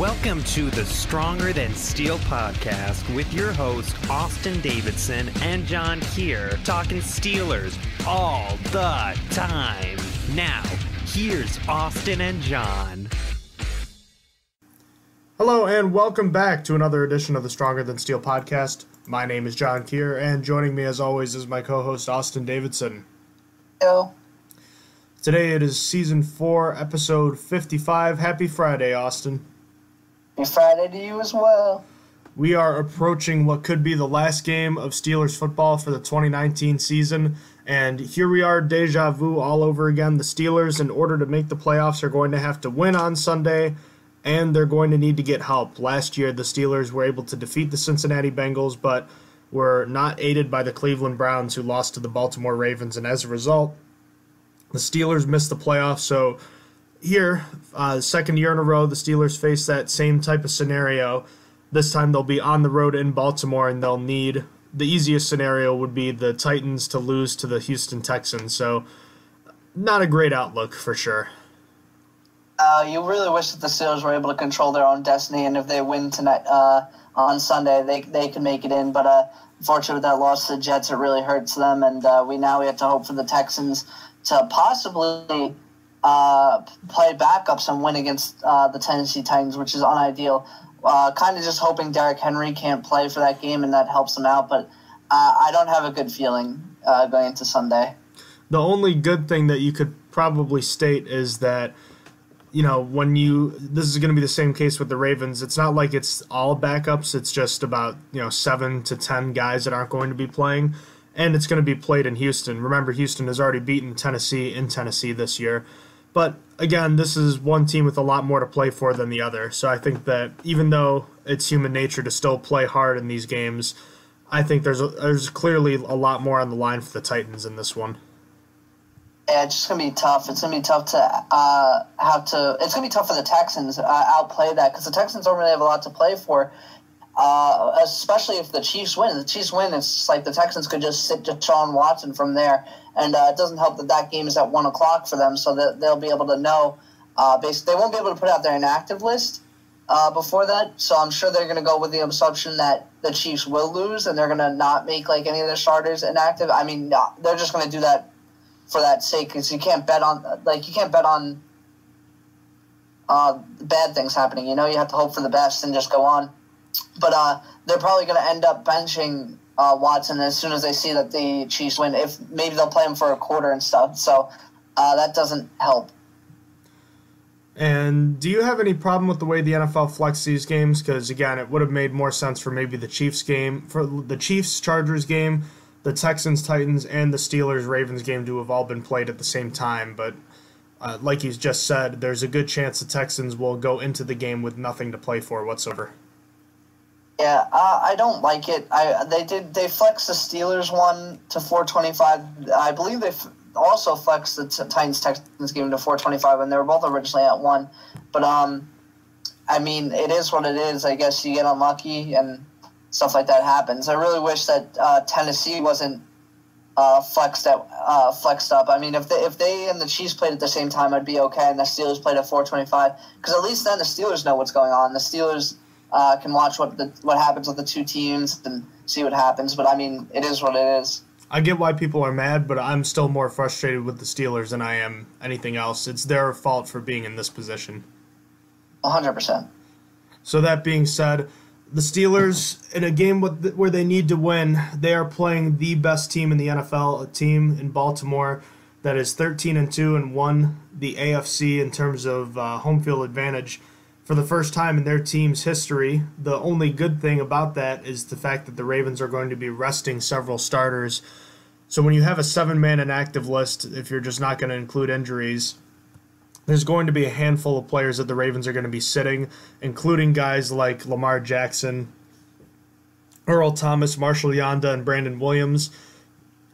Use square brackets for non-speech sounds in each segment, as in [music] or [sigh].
Welcome to the Stronger Than Steel podcast with your host, Austin Davidson and John Keir, talking Steelers all the time. Now, here's Austin and John. Hello, and welcome back to another edition of the Stronger Than Steel podcast. My name is John Keir, and joining me as always is my co host, Austin Davidson. Hello. Today it is season 4, episode 55. Happy Friday, Austin. Friday to you as well. We are approaching what could be the last game of Steelers football for the 2019 season, and here we are, deja vu all over again. The Steelers, in order to make the playoffs, are going to have to win on Sunday, and they're going to need to get help. Last year, the Steelers were able to defeat the Cincinnati Bengals, but were not aided by the Cleveland Browns, who lost to the Baltimore Ravens, and as a result, the Steelers missed the playoffs, so here, uh, second year in a row, the Steelers face that same type of scenario. This time they'll be on the road in Baltimore, and they'll need the easiest scenario would be the Titans to lose to the Houston Texans. So, not a great outlook for sure. Uh, you really wish that the Steelers were able to control their own destiny, and if they win tonight uh, on Sunday, they they can make it in. But uh, unfortunately, with that loss to the Jets, it really hurts them, and uh, we now we have to hope for the Texans to possibly uh, play backups and win against uh, the Tennessee Titans, which is unideal. Uh, kind of just hoping Derrick Henry can't play for that game and that helps him out, but uh, I don't have a good feeling uh, going into Sunday. The only good thing that you could probably state is that you know when you this is going to be the same case with the Ravens. It's not like it's all backups. It's just about you know seven to ten guys that aren't going to be playing, and it's going to be played in Houston. Remember, Houston has already beaten Tennessee in Tennessee this year. But again, this is one team with a lot more to play for than the other. So I think that even though it's human nature to still play hard in these games, I think there's a, there's clearly a lot more on the line for the Titans in this one. Yeah, it's just gonna be tough. It's gonna be tough to uh, have to. It's gonna be tough for the Texans uh, outplay that because the Texans don't really have a lot to play for. Uh, especially if the Chiefs win. The Chiefs win, it's like the Texans could just sit Deshaun Watson from there, and uh, it doesn't help that that game is at one o'clock for them, so that they'll be able to know. Uh, basically, they won't be able to put out their inactive list uh, before that, so I'm sure they're going to go with the assumption that the Chiefs will lose, and they're going to not make like any of their starters inactive. I mean, no, they're just going to do that for that sake because you can't bet on like you can't bet on uh, bad things happening. You know, you have to hope for the best and just go on. But uh, they're probably going to end up benching uh, Watson as soon as they see that the Chiefs win. If maybe they'll play him for a quarter and stuff. So uh, that doesn't help. And do you have any problem with the way the NFL flex these games? Because again, it would have made more sense for maybe the Chiefs game, for the Chiefs Chargers game, the Texans Titans, and the Steelers Ravens game to have all been played at the same time. But uh, like you just said, there's a good chance the Texans will go into the game with nothing to play for whatsoever. Yeah, uh, I don't like it. I they did they flexed the Steelers one to 425. I believe they f- also flexed the t- Titans Texans game to 425, and they were both originally at one. But um, I mean, it is what it is. I guess you get unlucky and stuff like that happens. I really wish that uh, Tennessee wasn't uh, flexed at, uh, flexed up. I mean, if they if they and the Chiefs played at the same time, I'd be okay. And the Steelers played at 425 because at least then the Steelers know what's going on. The Steelers uh, can watch what the what happens with the two teams and see what happens. But I mean, it is what it is. I get why people are mad, but I'm still more frustrated with the Steelers than I am anything else. It's their fault for being in this position. 100%. So that being said, the Steelers in a game with, where they need to win, they are playing the best team in the NFL, a team in Baltimore that is 13 and 2 and won the AFC in terms of uh, home field advantage for the first time in their team's history. The only good thing about that is the fact that the Ravens are going to be resting several starters. So when you have a seven man inactive list, if you're just not going to include injuries, there's going to be a handful of players that the Ravens are going to be sitting, including guys like Lamar Jackson, Earl Thomas, Marshall Yanda, and Brandon Williams.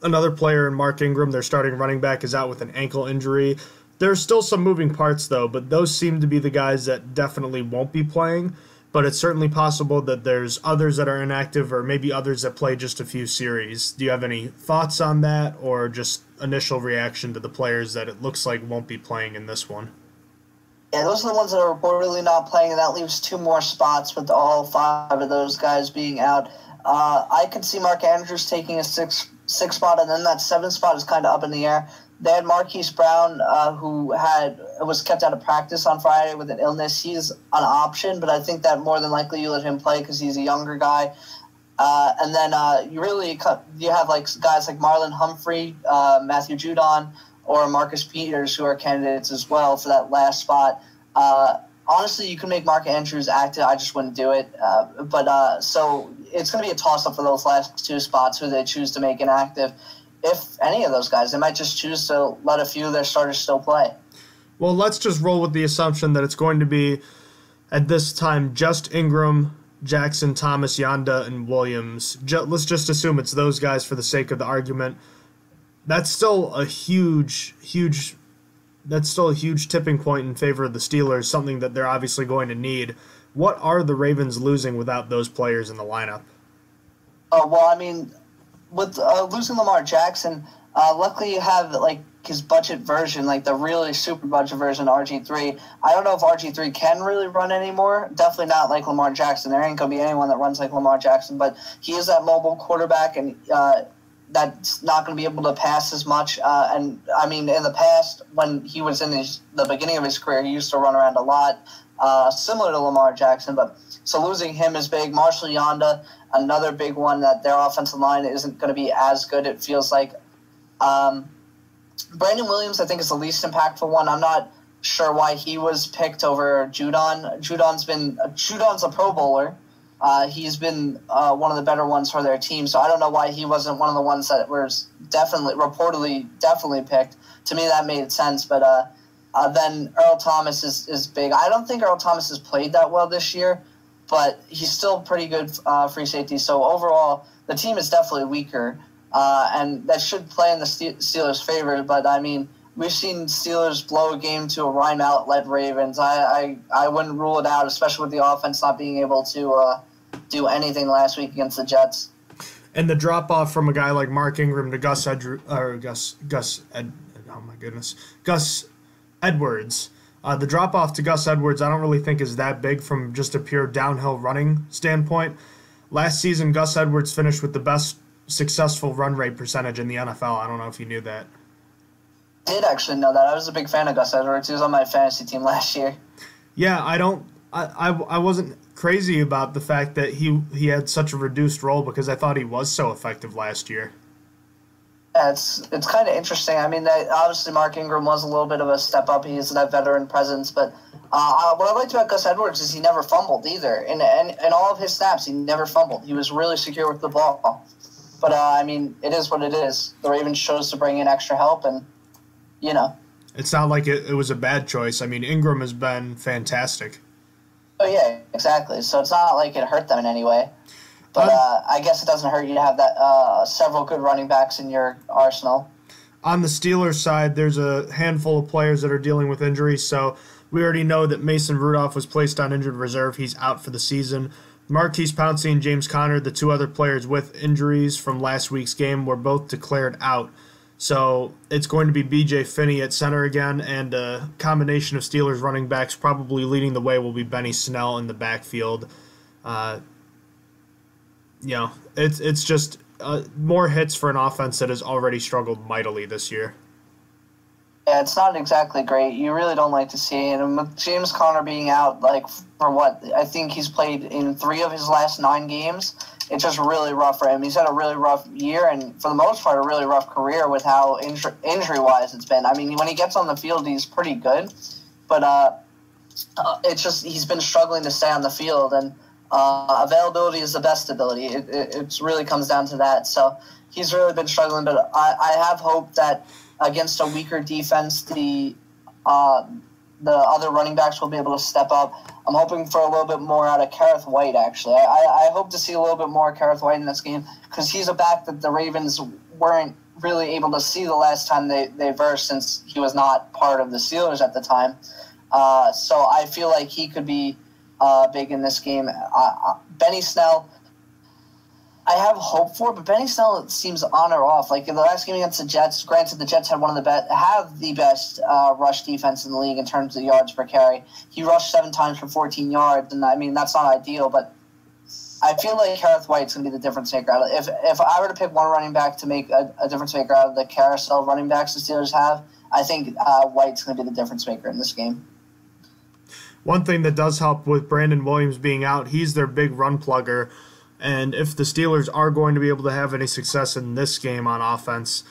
Another player in Mark Ingram, their starting running back, is out with an ankle injury. There's still some moving parts though, but those seem to be the guys that definitely won't be playing. But it's certainly possible that there's others that are inactive or maybe others that play just a few series. Do you have any thoughts on that or just initial reaction to the players that it looks like won't be playing in this one? Yeah, those are the ones that are reportedly not playing, and that leaves two more spots with all five of those guys being out. Uh, I could see Mark Andrews taking a six six spot, and then that seven spot is kind of up in the air. They had Marquise Brown, uh, who had was kept out of practice on Friday with an illness. He's an option, but I think that more than likely you let him play because he's a younger guy. Uh, and then uh, you really you have like guys like Marlon Humphrey, uh, Matthew Judon, or Marcus Peters who are candidates as well for that last spot. Uh, honestly, you can make Mark Andrews active. I just wouldn't do it. Uh, but so it's going to be a toss up for those last two spots who they choose to make inactive. If any of those guys, they might just choose to let a few of their starters still play. Well, let's just roll with the assumption that it's going to be at this time just Ingram, Jackson, Thomas, Yanda, and Williams. let's just assume it's those guys for the sake of the argument. That's still a huge, huge. That's still a huge tipping point in favor of the Steelers. Something that they're obviously going to need. What are the Ravens losing without those players in the lineup? Oh well, I mean, with uh, losing Lamar Jackson, uh, luckily you have like his budget version, like the really super budget version RG3. I don't know if RG3 can really run anymore. Definitely not like Lamar Jackson. There ain't gonna be anyone that runs like Lamar Jackson, but he is that mobile quarterback, and uh, that's not going to be able to pass as much. Uh, and I mean, in the past, when he was in his the beginning of his career, he used to run around a lot, uh, similar to Lamar Jackson. But so losing him is big. Marshall Yanda, another big one that their offensive line isn't going to be as good. It feels like. Um, Brandon Williams, I think, is the least impactful one. I'm not sure why he was picked over Judon. Judon's been Judon's a Pro Bowler. Uh, he's been uh, one of the better ones for their team, so I don't know why he wasn't one of the ones that was definitely, reportedly, definitely picked. To me, that made sense. But uh, uh then Earl Thomas is, is big. I don't think Earl Thomas has played that well this year, but he's still pretty good uh, free safety. So overall, the team is definitely weaker. Uh, and that should play in the Steelers' favor. But I mean, we've seen Steelers blow a game to a Ryan Mallett led Ravens. I, I, I wouldn't rule it out, especially with the offense not being able to uh, do anything last week against the Jets. And the drop off from a guy like Mark Ingram to Gus Edru- or Gus Gus Ed, oh my goodness Gus Edwards. Uh, the drop off to Gus Edwards, I don't really think is that big from just a pure downhill running standpoint. Last season, Gus Edwards finished with the best successful run rate percentage in the NFL. I don't know if you knew that. Did actually know that. I was a big fan of Gus Edwards. He was on my fantasy team [laughs] last year. Yeah, I don't. I, I, I wasn't crazy about the fact that he he had such a reduced role because I thought he was so effective last year. Yeah, it's it's kind of interesting. I mean, that, obviously Mark Ingram was a little bit of a step up. He is that veteran presence, but uh, what I liked about Gus Edwards is he never fumbled either. In, in in all of his snaps, he never fumbled. He was really secure with the ball. But uh, I mean, it is what it is. The Ravens chose to bring in extra help, and you know, it's not like it, it was a bad choice. I mean, Ingram has been fantastic. Oh yeah, exactly. So it's not like it hurt them in any way. But uh, I guess it doesn't hurt you to have that uh, several good running backs in your arsenal. On the Steelers side, there's a handful of players that are dealing with injuries. So we already know that Mason Rudolph was placed on injured reserve. He's out for the season. Maurkice Pouncey and James Conner, the two other players with injuries from last week's game, were both declared out. So it's going to be BJ Finney at center again, and a combination of Steelers running backs probably leading the way will be Benny Snell in the backfield. Uh, you know, it's it's just uh, more hits for an offense that has already struggled mightily this year. Yeah, it's not exactly great. You really don't like to see it. And with James Conner being out, like for what I think he's played in three of his last nine games, it's just really rough for him. He's had a really rough year, and for the most part, a really rough career with how injury injury wise it's been. I mean, when he gets on the field, he's pretty good, but uh, uh, it's just he's been struggling to stay on the field, and uh, availability is the best ability. It, it, it really comes down to that. So he's really been struggling, but I, I have hope that against a weaker defense, the uh, the other running backs will be able to step up. I'm hoping for a little bit more out of Kerrith Whyte, actually. I, I hope to see a little bit more Kerrith Whyte in this game because he's a back that the Ravens weren't really able to see the last time they, they versed since he was not part of the Steelers at the time. Uh, so I feel like he could be uh, big in this game. Uh, uh Benny Snell, I have hope for, but Benny Snell seems on or off. Like in the last game against the Jets, granted the Jets had one of the best, have the best uh, rush defense in the league in terms of yards per carry. He rushed seven times for 14 yards, and I mean that's not ideal, but I feel like Kerrith Whyte's going to be the difference maker. If if I were to pick one running back to make a, a difference maker out of the carousel running backs the Steelers have, I think uh, Whyte's going to be the difference maker in this game. One thing that does help with Brandon Williams being out, he's their big run plugger. And if the Steelers are going to be able to have any success in this game on offense,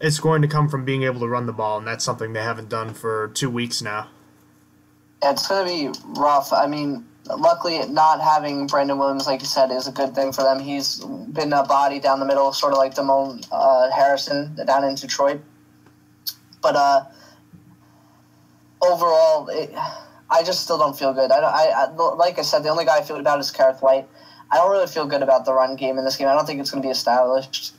it's going to come from being able to run the ball, and that's something they haven't done for two weeks now. It's going to be rough. I mean, luckily, not having Brandon Williams, like you said, is a good thing for them. He's been a body down the middle, sort of like Damon uh, Harrison down in Detroit. But uh, overall, it, I just still don't feel good. I, I, I, like I said, the only guy I feel about is Kerrith Whyte. I don't really feel good about the run game in this game. I don't think it's going to be established.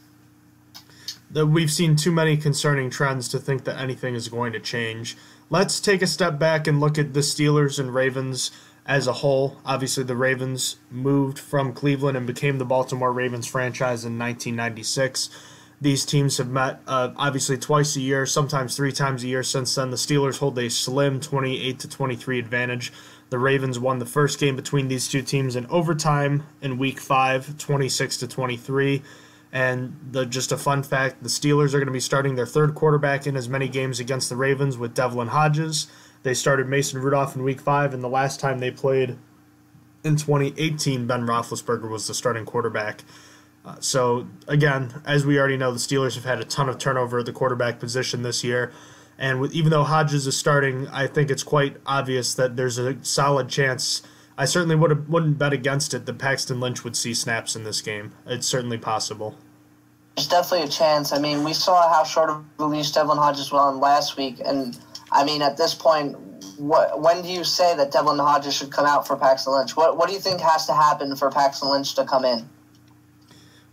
We've seen too many concerning trends to think that anything is going to change. Let's take a step back and look at the Steelers and Ravens as a whole. Obviously, the Ravens moved from Cleveland and became the Baltimore Ravens franchise in 1996. These teams have met uh, obviously twice a year, sometimes three times a year since then. The Steelers hold a slim 28 to 23 advantage the Ravens won the first game between these two teams in overtime in week 5, 26 to 23. And the, just a fun fact the Steelers are going to be starting their third quarterback in as many games against the Ravens with Devlin Hodges. They started Mason Rudolph in week 5, and the last time they played in 2018, Ben Roethlisberger was the starting quarterback. Uh, so, again, as we already know, the Steelers have had a ton of turnover at the quarterback position this year. And with, even though Hodges is starting, I think it's quite obvious that there's a solid chance. I certainly would wouldn't bet against it that Paxton Lynch would see snaps in this game. It's certainly possible. There's definitely a chance. I mean, we saw how short of a leash Devlin Hodges was on last week, and I mean, at this point, what, when do you say that Devlin Hodges should come out for Paxton Lynch? What What do you think has to happen for Paxton Lynch to come in?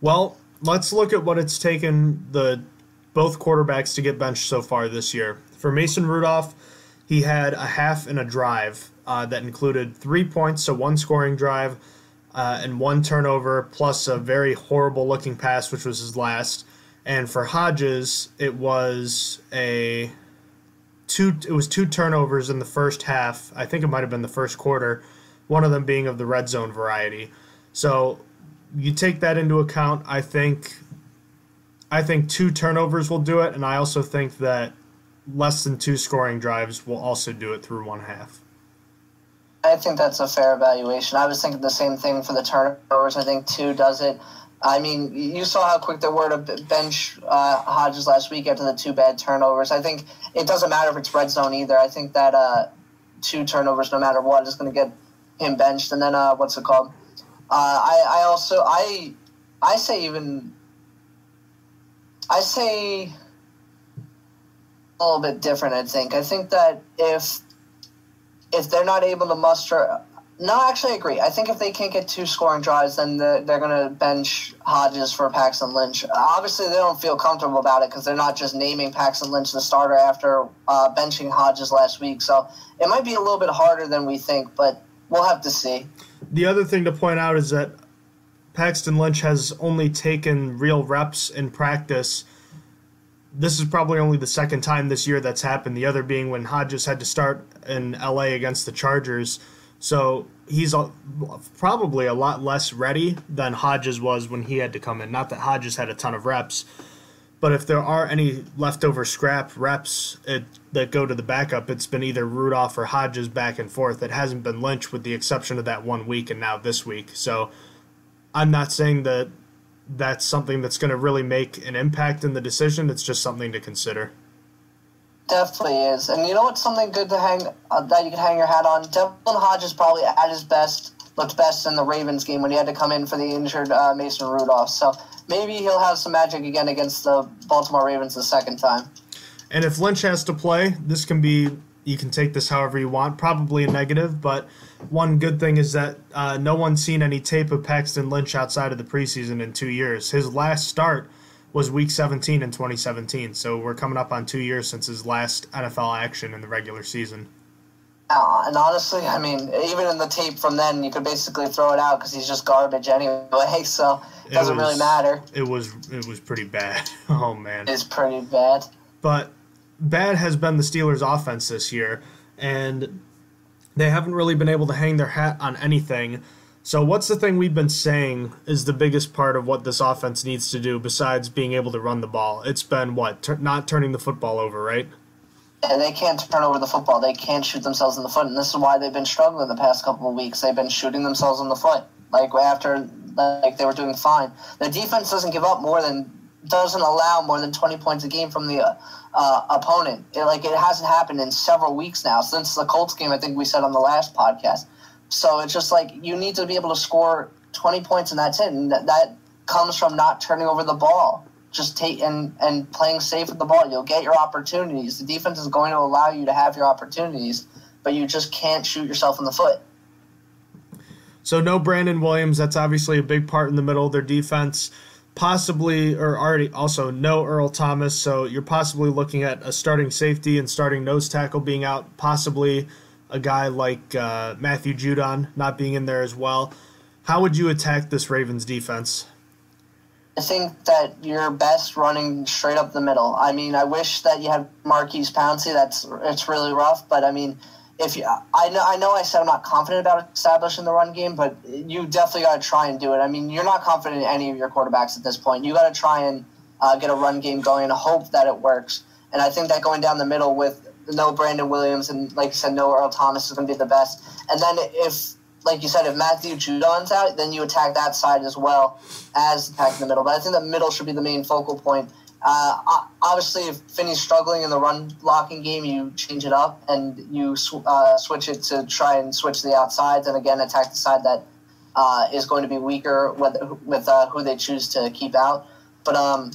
Well, let's look at what it's taken the both quarterbacks to get benched so far this year. For Mason Rudolph, he had a half and a drive uh, that included three points, so one scoring drive uh, and one turnover, plus a very horrible looking pass, which was his last. And for Hodges, it was a two. It was two turnovers in the first half. I think it might have been the first quarter. One of them being of the red zone variety. So you take that into account. I think I think two turnovers will do it, and I also think that less than two scoring drives will also do it through one half. I think that's a fair evaluation. I was thinking the same thing for the turnovers. I think two does it. I mean, you saw how quick they were to bench uh, Hodges last week after the two bad turnovers. I think it doesn't matter if it's red zone either. I think that uh, two turnovers, no matter what, is going to get him benched. And then uh, what's it called? Uh, I I also I I say even I say a little bit different. I think. I think that if if they're not able to muster, no, actually, I agree. I think if they can't get two scoring drives, then the, they're going to bench Hodges for Paxton Lynch. Obviously, they don't feel comfortable about it because they're not just naming Paxton Lynch the starter after uh, benching Hodges last week. So it might be a little bit harder than we think, but we'll have to see. The other thing to point out is that Paxton Lynch has only taken real reps in practice. This is probably only the second time this year that's happened. The other being when Hodges had to start in LA against the Chargers. So he's a, probably a lot less ready than Hodges was when he had to come in. Not that Hodges had a ton of reps, but if there are any leftover scrap reps it, that go to the backup, it's been either Rudolph or Hodges back and forth. It hasn't been Lynch with the exception of that one week and now this week. So I'm not saying that that's something that's going to really make an impact in the decision. It's just something to consider. Definitely is, and you know what's something good to hang uh, that you can hang your hat on. Devlin Hodges probably at his best looked best in the Ravens game when he had to come in for the injured uh, Mason Rudolph. So maybe he'll have some magic again against the Baltimore Ravens the second time. And if Lynch has to play, this can be you can take this however you want. Probably a negative, but one good thing is that uh, no one's seen any tape of Paxton Lynch outside of the preseason in two years. His last start was Week 17 in 2017, so we're coming up on two years since his last NFL action in the regular season. Uh, and honestly, I mean, even in the tape from then, you could basically throw it out because he's just garbage [laughs] anyway. So it doesn't was, really matter. It was it was pretty bad. [laughs] Oh man, it's pretty bad. But bad has been the Steelers' offense this year, and they haven't really been able to hang their hat on anything. So, what's the thing we've been saying is the biggest part of what this offense needs to do besides being able to run the ball? It's been what? Tur- not turning the football over, right? And they can't turn over the football. They can't shoot themselves in the foot, and this is why they've been struggling the past couple of weeks. They've been shooting themselves in the foot, like after like they were doing fine. The defense doesn't give up more than doesn't allow more than twenty points a game from the uh, uh, opponent. It, like it hasn't happened in several weeks now since the Colts game. I think we said on the last podcast. So it's just like you need to be able to score twenty points, and that's it. And that, that comes from not turning over the ball just take and and playing safe with the ball. You'll get your opportunities. The defense is going to allow you to have your opportunities, but you just can't shoot yourself in the foot. So no Brandon Williams. That's obviously a big part in the middle of their defense. Possibly, or already also no Earl Thomas. So you're possibly looking at a starting safety and starting nose tackle being out. Possibly a guy like uh, Matthew Judon not being in there as well. How would you attack this Ravens defense? I think that you're best running straight up the middle. I mean, I wish that you had Maurkice Pouncey. That's it's really rough, but I mean, if you, I know, I know, I said I'm not confident about establishing the run game, but you definitely got to try and do it. I mean, you're not confident in any of your quarterbacks at this point. You got to try and uh, get a run game going and hope that it works. And I think that going down the middle with no Brandon Williams and like you said, no Earl Thomas is going to be the best. And then if like you said, if Matthew Judon's out, then you attack that side as well as attacking the middle. But I think the middle should be the main focal point. Uh, obviously, if Finney's struggling in the run blocking game, you change it up and you sw- uh, switch it to try and switch the outsides and again attack the side that uh, is going to be weaker with, with uh, who they choose to keep out. But um,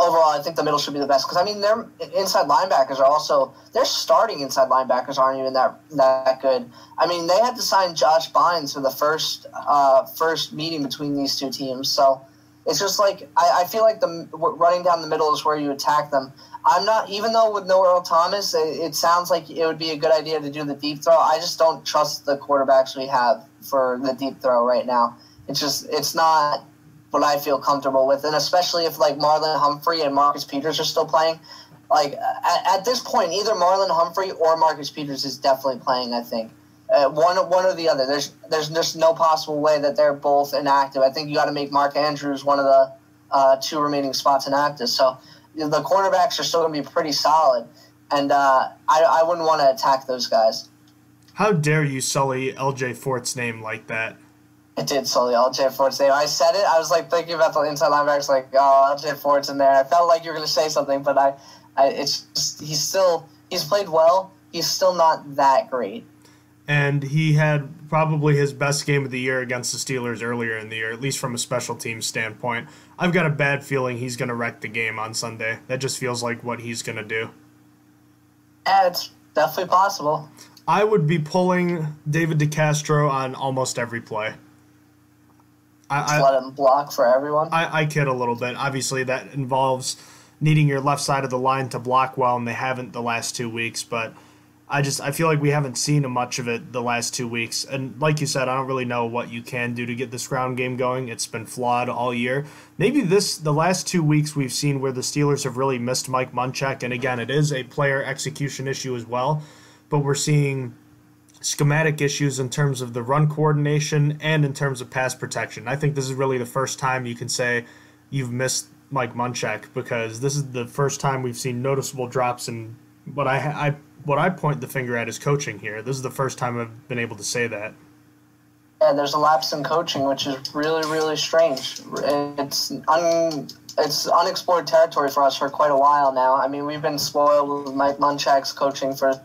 overall, I think the middle should be the best because I mean their inside linebackers are also their starting inside linebackers aren't even that that good. I mean they had to sign Josh Bynes for the first uh, first meeting between these two teams, so it's just like I, I feel like the running down the middle is where you attack them. I'm not even though with no Earl Thomas, it, it sounds like it would be a good idea to do the deep throw. I just don't trust the quarterbacks we have for the deep throw right now. It's just it's not what I feel comfortable with, and especially if like Marlon Humphrey and Marcus Peters are still playing. Like at, at this point, either Marlon Humphrey or Marcus Peters is definitely playing. I think uh, one one or the other. There's there's just no possible way that they're both inactive. I think you got to make Mark Andrews one of the uh, two remaining spots inactive. So the cornerbacks are still going to be pretty solid, and uh, I I wouldn't want to attack those guys. How dare you sully L.J. Fort's name like that? It did slowly. LJ Fort's name. I said it. I was like thinking about the inside linebackers. Like, oh, LJ Fort's in there. I felt like you were going to say something, but I, I, it's just, he's still he's played well. He's still not that great. And he had probably his best game of the year against the Steelers earlier in the year, at least from a special teams standpoint. I've got a bad feeling he's going to wreck the game on Sunday. That just feels like what he's going to do. Yeah, it's definitely possible. I would be pulling David DeCastro on almost every play. I, let him block for everyone. I, I kid a little bit. Obviously, that involves needing your left side of the line to block well, and they haven't the last two weeks. But I just I feel like we haven't seen a much of it the last two weeks. And like you said, I don't really know what you can do to get this ground game going. It's been flawed all year. Maybe this the last two weeks we've seen where the Steelers have really missed Mike Munchak, and again, it is a player execution issue as well. But we're seeing schematic issues in terms of the run coordination and in terms of pass protection. I think this is really the first time you can say you've missed Mike Munchak because this is the first time we've seen noticeable drops in what I, I what I point the finger at is coaching here. This is the first time I've been able to say that. Yeah, there's a lapse in coaching, which is really, really strange. It's un, it's unexplored territory for us for quite a while now. I mean, we've been spoiled with Mike Munchak's coaching for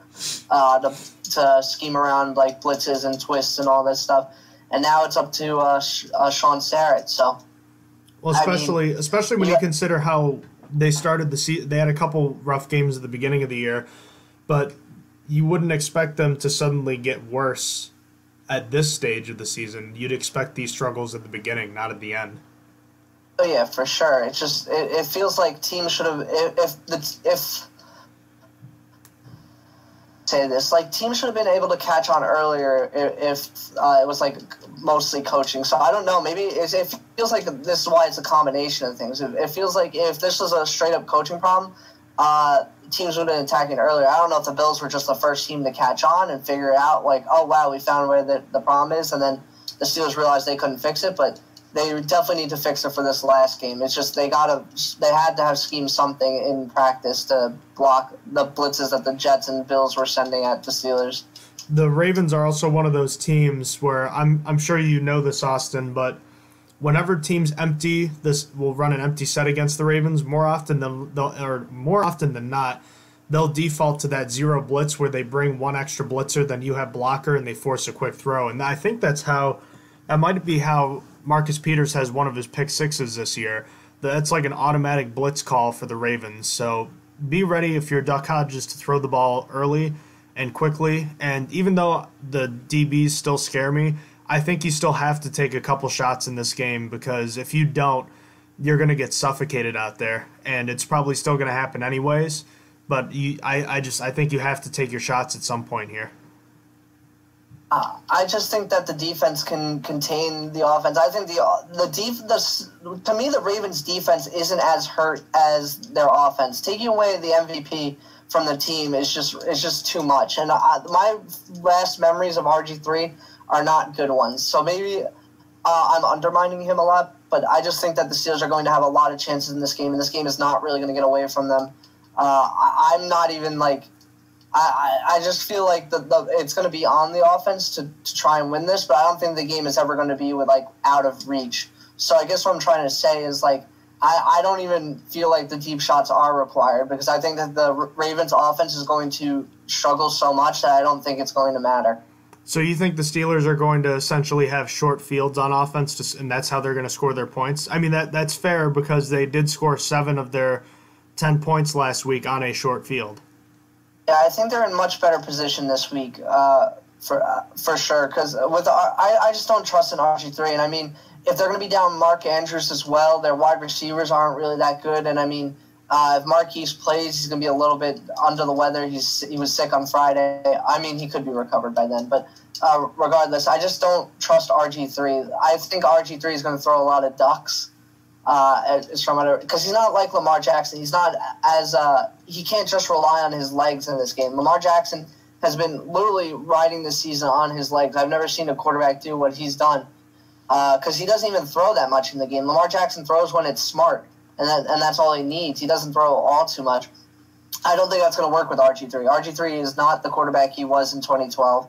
uh, the to scheme around like blitzes and twists and all this stuff. And now it's up to uh, uh, Shaun Sarrett. So, well, especially I mean, especially when yeah. you consider how they started the season. They had a couple rough games at the beginning of the year, but you wouldn't expect them to suddenly get worse at this stage of the season. You'd expect these struggles at the beginning, not at the end. Oh yeah, for sure. It's just it, it feels like teams should have if if, if say this. Like teams should have been able to catch on earlier if, uh, it was like mostly coaching. So I don't know. Maybe it feels like this is why it's a combination of things. It, it feels like if this was a straight up coaching problem, uh, teams would have been attacking earlier. I don't know if the Bills were just the first team to catch on and figure it out. Like, oh wow, we found where the, the problem is, and then the Steelers realized they couldn't fix it, but they definitely need to fix it for this last game. It's just they gotta they had to have schemed something in practice to block the blitzes that the Jets and Bills were sending at the Steelers. The Ravens are also one of those teams where I'm I'm sure you know this, Austin, but whenever teams empty this will run an empty set against the Ravens more often than they'll or more often than not they'll default to that zero blitz where they bring one extra blitzer then you have blocker and they force a quick throw and I think that's how that might be how Marcus Peters has one of his pick sixes this year. That's like an automatic blitz call for the Ravens. So be ready if you're Duck Hodges to throw the ball early and quickly. And even though the DBs still scare me, I think you still have to take a couple shots in this game because if you don't, you're going to get suffocated out there. And it's probably still going to happen anyways. But you, I, I just I think you have to take your shots at some point here. I just think that the defense can contain the offense. I think the the def, the to me the Ravens defense isn't as hurt as their offense. Taking away the MVP from the team is just is just too much. And I, my last memories of RG three are not good ones. So maybe uh, I'm undermining him a lot. But I just think that the Steelers are going to have a lot of chances in this game, and this game is not really going to get away from them. Uh, I, I'm not even like I, I just feel like the, the it's going to be on the offense to, to try and win this, but I don't think the game is ever going to be with like out of reach. So I guess what I'm trying to say is like I, I don't even feel like the deep shots are required because I think that the Ravens offense is going to struggle so much that I don't think it's going to matter. So you think the Steelers are going to essentially have short fields on offense, to, and that's how they're going to score their points? I mean that that's fair because they did score seven of their ten points last week on a short field. Yeah, I think they're in much better position this week uh, for uh, for sure. Because with I, I just don't trust in RG three, and I mean if they're going to be down Mark Andrews as well, their wide receivers aren't really that good, and I mean. Uh, if Marquise plays, he's going to be a little bit under the weather. He's he was sick on Friday. I mean, he could be recovered by then. But uh, regardless, I just don't trust RG three. I think RG three is going to throw a lot of ducks uh, is from because he's not like Lamar Jackson. He's not as uh, he can't just rely on his legs in this game. Lamar Jackson has been literally riding this season on his legs. I've never seen a quarterback do what he's done because uh, he doesn't even throw that much in the game. Lamar Jackson throws when it's smart, and that, and that's all he needs. He doesn't throw all too much. I don't think that's going to work with RG three. RG three is not the quarterback he was in 2012.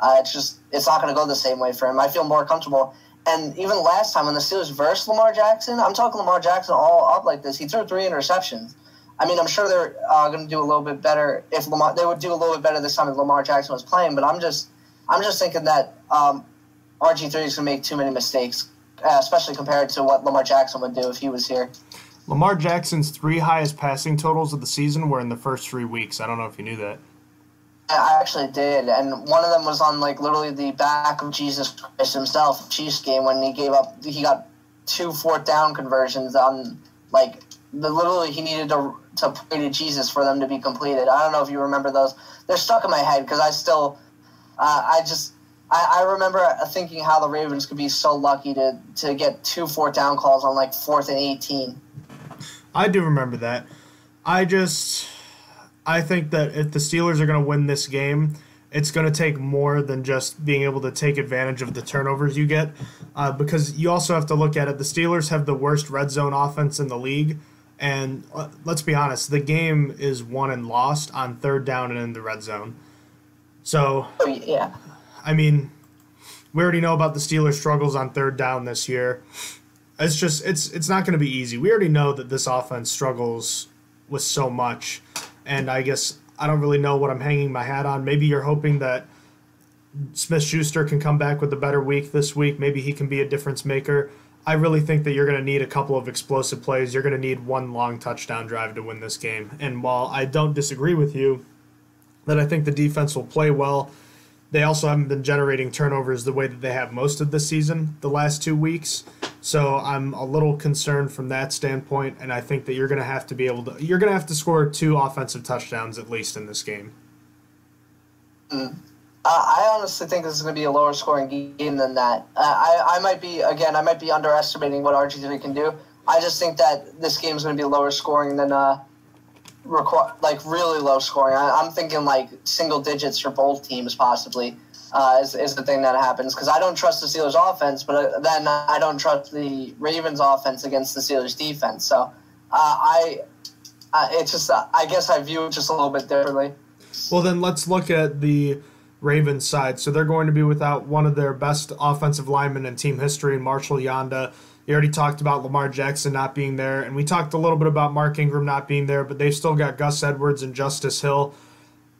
Uh, it's just it's not going to go the same way for him. I feel more comfortable and even last time when the Steelers versed Lamar Jackson, I'm talking Lamar Jackson all up like this. He threw three interceptions. I mean, I'm sure they're uh, going to do a little bit better if Lamar. They would do a little bit better this time if Lamar Jackson was playing. But I'm just, I'm just thinking that um, RG three is going to make too many mistakes, uh, especially compared to what Lamar Jackson would do if he was here. Lamar Jackson's three highest passing totals of the season were in the first three weeks. I don't know if you knew that. I actually did, and one of them was on like literally the back of Jesus Christ himself, Chiefs game when he gave up. He got two fourth down conversions on like the, literally he needed to to pray to Jesus for them to be completed. I don't know if you remember those. They're stuck in my head because I still, uh, I just. I, I remember thinking how the Ravens could be so lucky to, to get two fourth down calls on like fourth and 18. I do remember that. I just I think that if the Steelers are going to win this game, it's going to take more than just being able to take advantage of the turnovers you get, uh, because you also have to look at it. The Steelers have the worst red zone offense in the league, and uh, let's be honest, the game is won and lost on third down and in the red zone. So, oh, yeah, I mean, we already know about the Steelers' struggles on third down this year. It's just it's it's not going to be easy. We already know that this offense struggles with so much and I guess I don't really know what I'm hanging my hat on. Maybe you're hoping that Smith Schuster can come back with a better week this week. Maybe he can be a difference maker. I really think that you're going to need a couple of explosive plays. You're going to need one long touchdown drive to win this game. And while I don't disagree with you that I think the defense will play well, they also haven't been generating turnovers the way that they have most of the season the last two weeks. So I'm a little concerned from that standpoint, and I think that you're going to have to be able to you're going to have to score two offensive touchdowns at least in this game. Uh, I honestly think this is going to be a lower scoring game than that. Uh, I, I might be, again, I might be underestimating what RG3 can do. I just think that this game is going to be lower scoring than, uh, requ- like, really low scoring. I, I'm thinking, like, single digits for both teams, possibly, uh, is, is the thing that happens. Because I don't trust the Steelers' offense, but uh, then I don't trust the Ravens' offense against the Steelers' defense. So uh, I, uh, it's just, uh, I guess I view it just a little bit differently. Well, then let's look at the Ravens side. So they're going to be without one of their best offensive linemen in team history, Marshall Yanda. You already talked about Lamar Jackson not being there, and we talked a little bit about Mark Ingram not being there, but they've still got Gus Edwards and Justice Hill.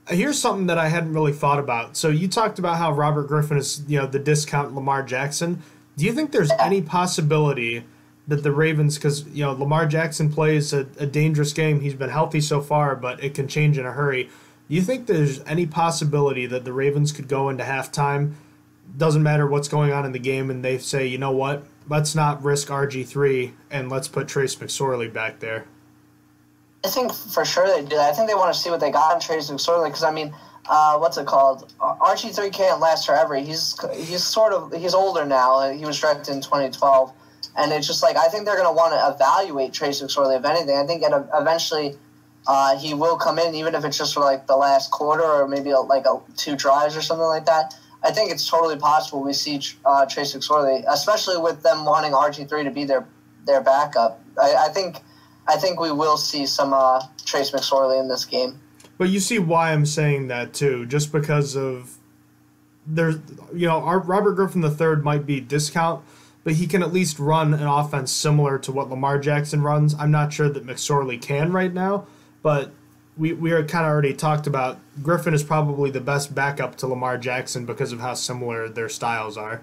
Uh, here's something that I hadn't really thought about. So you talked about how Robert Griffin is, you know, the discount Lamar Jackson. Do you think there's any possibility that the Ravens, because you know Lamar Jackson plays a, a dangerous game, he's been healthy so far, but it can change in a hurry. Do you think there's any possibility that the Ravens could go into halftime? Doesn't matter what's going on in the game, and they say, you know what, let's not risk RG three and let's put Trace McSorley back there. I think for sure they did. I think they want to see what they got in Trace McSorley because I mean, uh, what's it called? RG three can't last forever. He's he's sort of he's older now. He was drafted in 2012, and it's just like I think they're going to want to evaluate Trace McSorley. If anything, I think eventually uh, he will come in, even if it's just for like the last quarter or maybe a, like a, two drives or something like that. I think it's totally possible we see uh, Trace McSorley, especially with them wanting RG three to be their their backup. I, I think I think we will see some uh, Trace McSorley in this game. But you see why I'm saying that too, just because of there's you know our Robert Griffin III might be discount, but he can at least run an offense similar to what Lamar Jackson runs. I'm not sure that McSorley can right now, but we we are kind of already talked about Griffin is probably the best backup to Lamar Jackson because of how similar their styles are.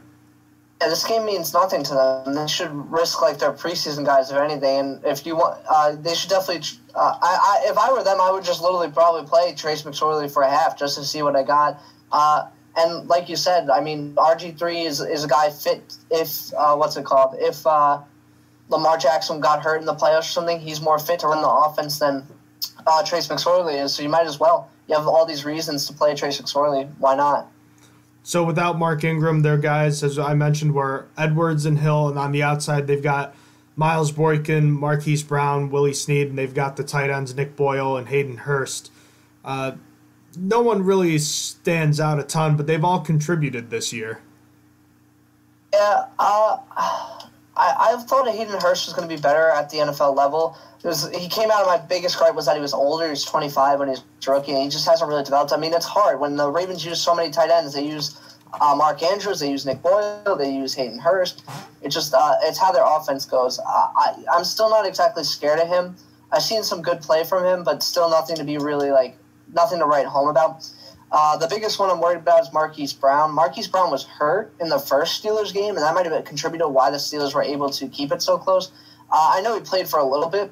Yeah, this game means nothing to them. They should risk like their preseason guys, if anything. And if you want, uh, they should definitely. Uh, I, I, if I were them, I would just literally probably play Trace McSorley for a half just to see what I got. Uh, and like you said, I mean, RG three is is a guy fit if uh, what's it called? If uh, Lamar Jackson got hurt in the playoffs or something, he's more fit to run the offense than uh, Trace McSorley is. So you might as well. You have all these reasons to play Trace McSorley. Why not? So without Mark Ingram, their guys, as I mentioned, were Edwards and Hill, and on the outside they've got Miles Boykin, Marquise Brown, Willie Snead, and they've got the tight ends Nick Boyle and Hayden Hurst. Uh, no one really stands out a ton, but they've all contributed this year. Yeah, uh, I I thought Hayden Hurst was going to be better at the NFL level. Was, he came out of my biggest gripe was that he was older. He was 25 when he was rookie, and he just hasn't really developed. I mean, it's hard when the Ravens use so many tight ends. They use uh, Mark Andrews, they use Nick Boyle, they use Hayden Hurst. It just uh, it's how their offense goes. Uh, I I'm still not exactly scared of him. I've seen some good play from him, but still nothing to be really like nothing to write home about. Uh, the biggest one I'm worried about is Marquise Brown. Marquise Brown was hurt in the first Steelers game, and that might have contributed why the Steelers were able to keep it so close. Uh, I know he played for a little bit,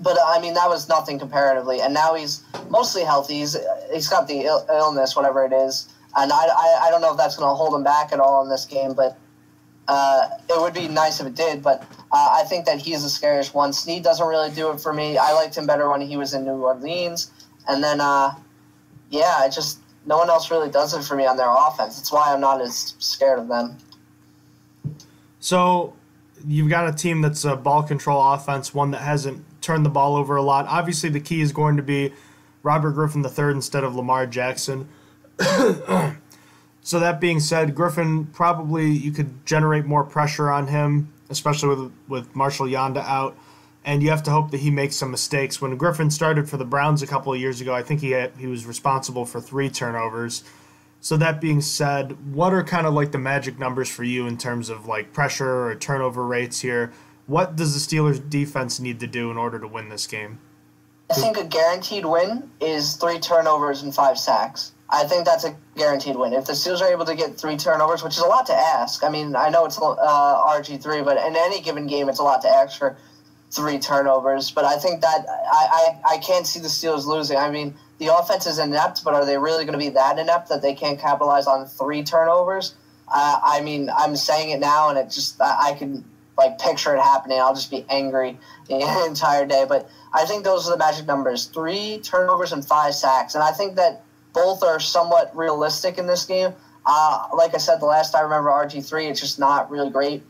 but I mean that was nothing comparatively. And now he's mostly healthy. He's he's got the Ill- illness, whatever it is, and I, I, I don't know if that's going to hold him back at all in this game. But uh, it would be nice if it did. But uh, I think that he's the scariest one. Snead doesn't really do it for me. I liked him better when he was in New Orleans, and then uh, yeah, I just no one else really does it for me on their offense. That's why I'm not as scared of them. So you've got a team that's a ball control offense, one that hasn't turned the ball over a lot. Obviously, the key is going to be Robert Griffin III instead of Lamar Jackson. [clears throat] so that being said, Griffin probably you could generate more pressure on him, especially with with Marshall Yanda out, and you have to hope that he makes some mistakes. When Griffin started for the Browns a couple of years ago, I think he had, he was responsible for three turnovers. So that being said, what are kind of like the magic numbers for you in terms of like pressure or turnover rates here? What does the Steelers defense need to do in order to win this game? I think a guaranteed win is three turnovers and five sacks. I think that's a guaranteed win. If the Steelers are able to get three turnovers, which is a lot to ask. I mean, I know it's uh, RG three, but in any given game, it's a lot to ask for three turnovers. But I think that I, I, I can't see the Steelers losing. I mean, the offense is inept, but are they really going to be that inept that they can't capitalize on three turnovers? Uh, I mean, I'm saying it now, and it just I, I can like picture it happening. I'll just be angry [laughs] the entire day. But I think those are the magic numbers: three turnovers and five sacks. And I think that both are somewhat realistic in this game. Uh, like I said, the last time I remember RG3, it's just not really great.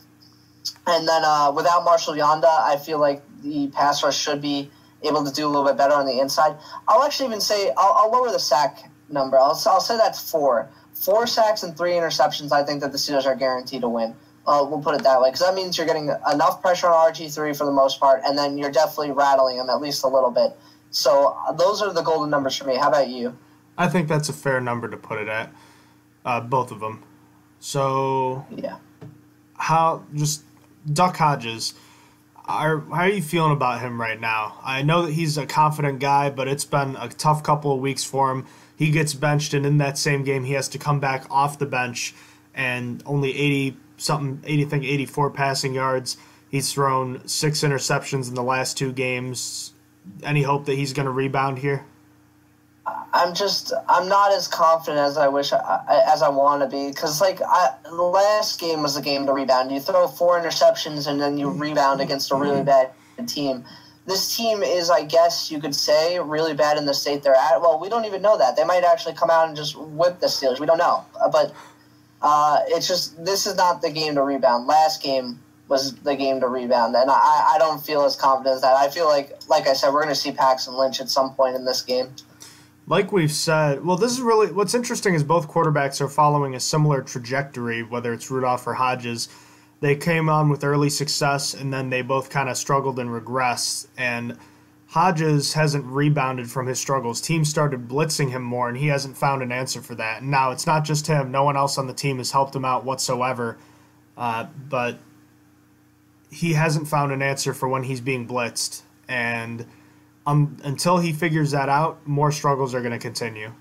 And then uh, without Marshall Yanda, I feel like the pass rush should be able to do a little bit better on the inside. I'll actually even say I'll, I'll lower the sack number. I'll, I'll say that's four. Four sacks and three interceptions. I think that the Steelers are guaranteed to win. Uh, we'll put it that way because that means you're getting enough pressure on RG3 for the most part, and then you're definitely rattling him at least a little bit. So uh, those are the golden numbers for me. How about you? I think that's a fair number to put it at, uh, both of them. So yeah, how just Duck Hodges. Are, how are you feeling about him right now? I know that he's a confident guy, but it's been a tough couple of weeks for him. He gets benched, and in that same game, he has to come back off the bench and only 80 something, 80, I think 84 passing yards. He's thrown six interceptions in the last two games. Any hope that he's going to rebound here? I'm just I'm not as confident as I wish I, as I want to be because like I, the last game was a game to rebound. You throw four interceptions and then you rebound against a really bad team. This team is, I guess you could say, really bad in the state they're at. Well, we don't even know that. They might actually come out and just whip the Steelers. We don't know, but uh, it's just this is not the game to rebound. Last game was the game to rebound, and I, I don't feel as confident as that. I feel like, like I said, we're going to see Paxton Lynch at some point in this game like we've said, well, this is really what's interesting is both quarterbacks are following a similar trajectory, whether it's Rudolph or Hodges. They came on with early success and then they both kind of struggled and regressed. And Hodges hasn't rebounded from his struggles. Teams started blitzing him more, and he hasn't found an answer for that. And now it's not just him; no one else on the team has helped him out whatsoever. Uh, but he hasn't found an answer for when he's being blitzed, and um, until he figures that out, more struggles are going to continue.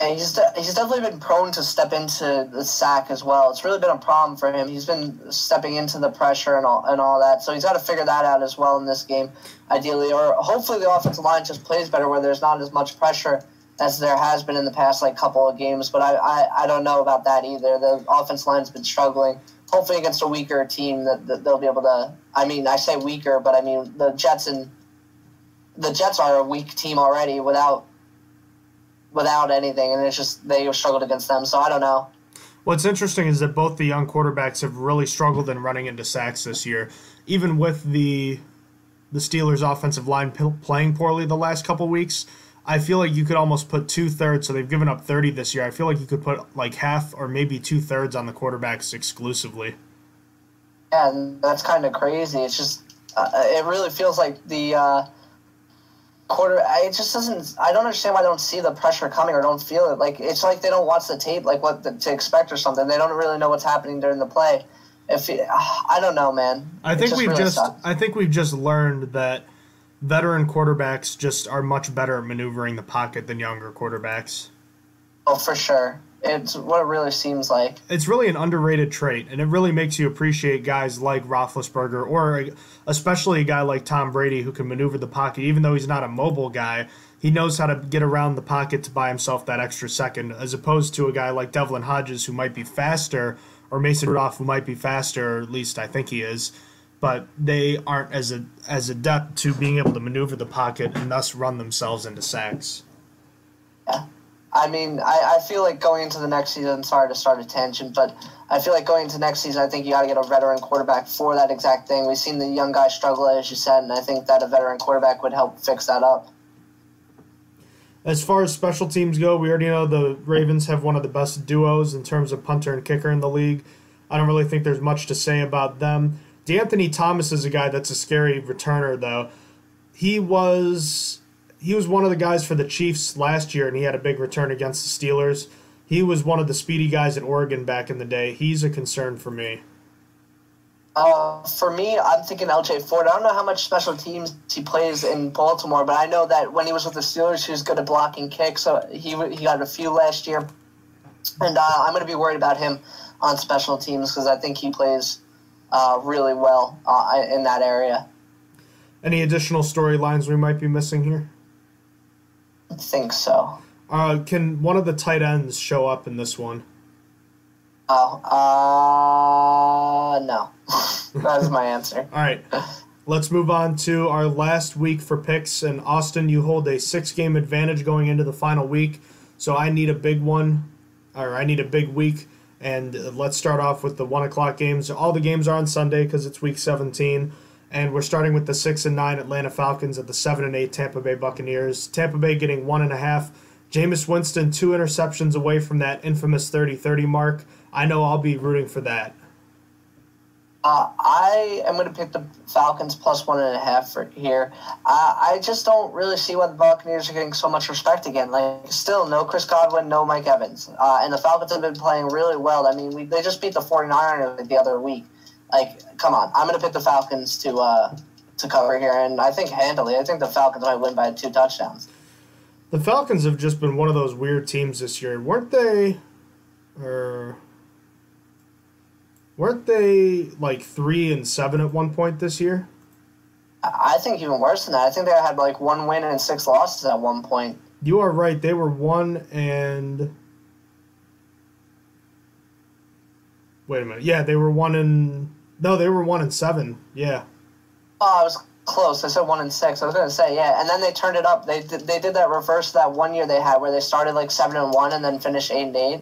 And he's, he's definitely been prone to step into the sack as well. It's really been a problem for him. He's been stepping into the pressure and all and all that. So he's got to figure that out as well in this game, ideally, or hopefully the offensive line just plays better where there's not as much pressure as there has been in the past like couple of games. But I, I, I don't know about that either. The offensive line's been struggling. Hopefully against a weaker team that, that they'll be able to. I mean, I say weaker, but I mean the Jets and the Jets are a weak team already without without anything, and it's just they struggled against them. So I don't know. What's interesting is that both the young quarterbacks have really struggled in running into sacks this year, even with the the Steelers' offensive line playing poorly the last couple weeks. I feel like you could almost put two thirds. So they've given up thirty this year. I feel like you could put like half or maybe two thirds on the quarterbacks exclusively. Yeah, that's kind of crazy. It's just uh, it really feels like the. Uh, quarter. It just doesn't. I don't understand why they don't see the pressure coming or don't feel it. Like it's like they don't watch the tape, like what the, to expect or something. They don't really know what's happening during the play. If it, I don't know, man. I think just we've really just. Sucks. I think we've just learned that veteran quarterbacks just are much better at maneuvering the pocket than younger quarterbacks. Oh, for sure. It's what it really seems like. It's really an underrated trait, and it really makes you appreciate guys like Roethlisberger, or especially a guy like Tom Brady who can maneuver the pocket. Even though he's not a mobile guy, he knows how to get around the pocket to buy himself that extra second, as opposed to a guy like Devlin Hodges who might be faster, or Mason Rudolph who might be faster, or at least I think he is. But they aren't as a, as adept to being able to maneuver the pocket and thus run themselves into sacks. Yeah. I mean, I, I feel like going into the next season, sorry to start a tangent, but I feel like going into next season, I think you got to get a veteran quarterback for that exact thing. We've seen the young guy struggle, as you said, and I think that a veteran quarterback would help fix that up. As far as special teams go, we already know the Ravens have one of the best duos in terms of punter and kicker in the league. I don't really think there's much to say about them. De'Anthony Thomas is a guy that's a scary returner, though. He was he was one of the guys for the Chiefs last year, and he had a big return against the Steelers. He was one of the speedy guys at Oregon back in the day. He's a concern for me. Uh, for me, I'm thinking LJ Fort. I don't know how much special teams he plays in Baltimore, but I know that when he was with the Steelers, he was good at blocking kicks. So he he got a few last year, and uh, I'm going to be worried about him on special teams because I think he plays uh, really well uh, in that area. Any additional storylines we might be missing here? I think so. Uh, can one of the tight ends show up in this one? Oh, uh, no. [laughs] that is my answer. [laughs] All right. Let's move on to our last week for picks. And Austin, you hold a six game advantage going into the final week. So I need a big one, or I need a big week. And let's start off with the one o'clock games. All the games are on Sunday because it's week 17. And we're starting with the six and nine Atlanta Falcons at the seven and eight Tampa Bay Buccaneers. Tampa Bay getting one and a half. Jameis Winston two interceptions away from that infamous 30-30 mark. I know I'll be rooting for that. Uh, I am going to pick the Falcons plus one and a half for here. Uh, I just don't really see why the Buccaneers are getting so much respect again. Like, still, no Chris Godwin, no Mike Evans. Uh, and the Falcons have been playing really well. I mean, we, they just beat the 49ers the other week. Like, come on. I'm going to pick the Falcons to uh, to cover here, and I think handily. I think the Falcons might win by two touchdowns. The Falcons have just been one of those weird teams this year, weren't they? Or weren't they like three and seven at one point this year? I think even worse than that. I think they had like one win and six losses at one point. You are right. They were one and. Wait a minute. Yeah, they were one and no, they were one and seven. Yeah. Oh, I was close. I said one and six. I was gonna say yeah, and then they turned it up. They did, they did that reverse that one year they had where they started like seven and one and then finished eight and eight.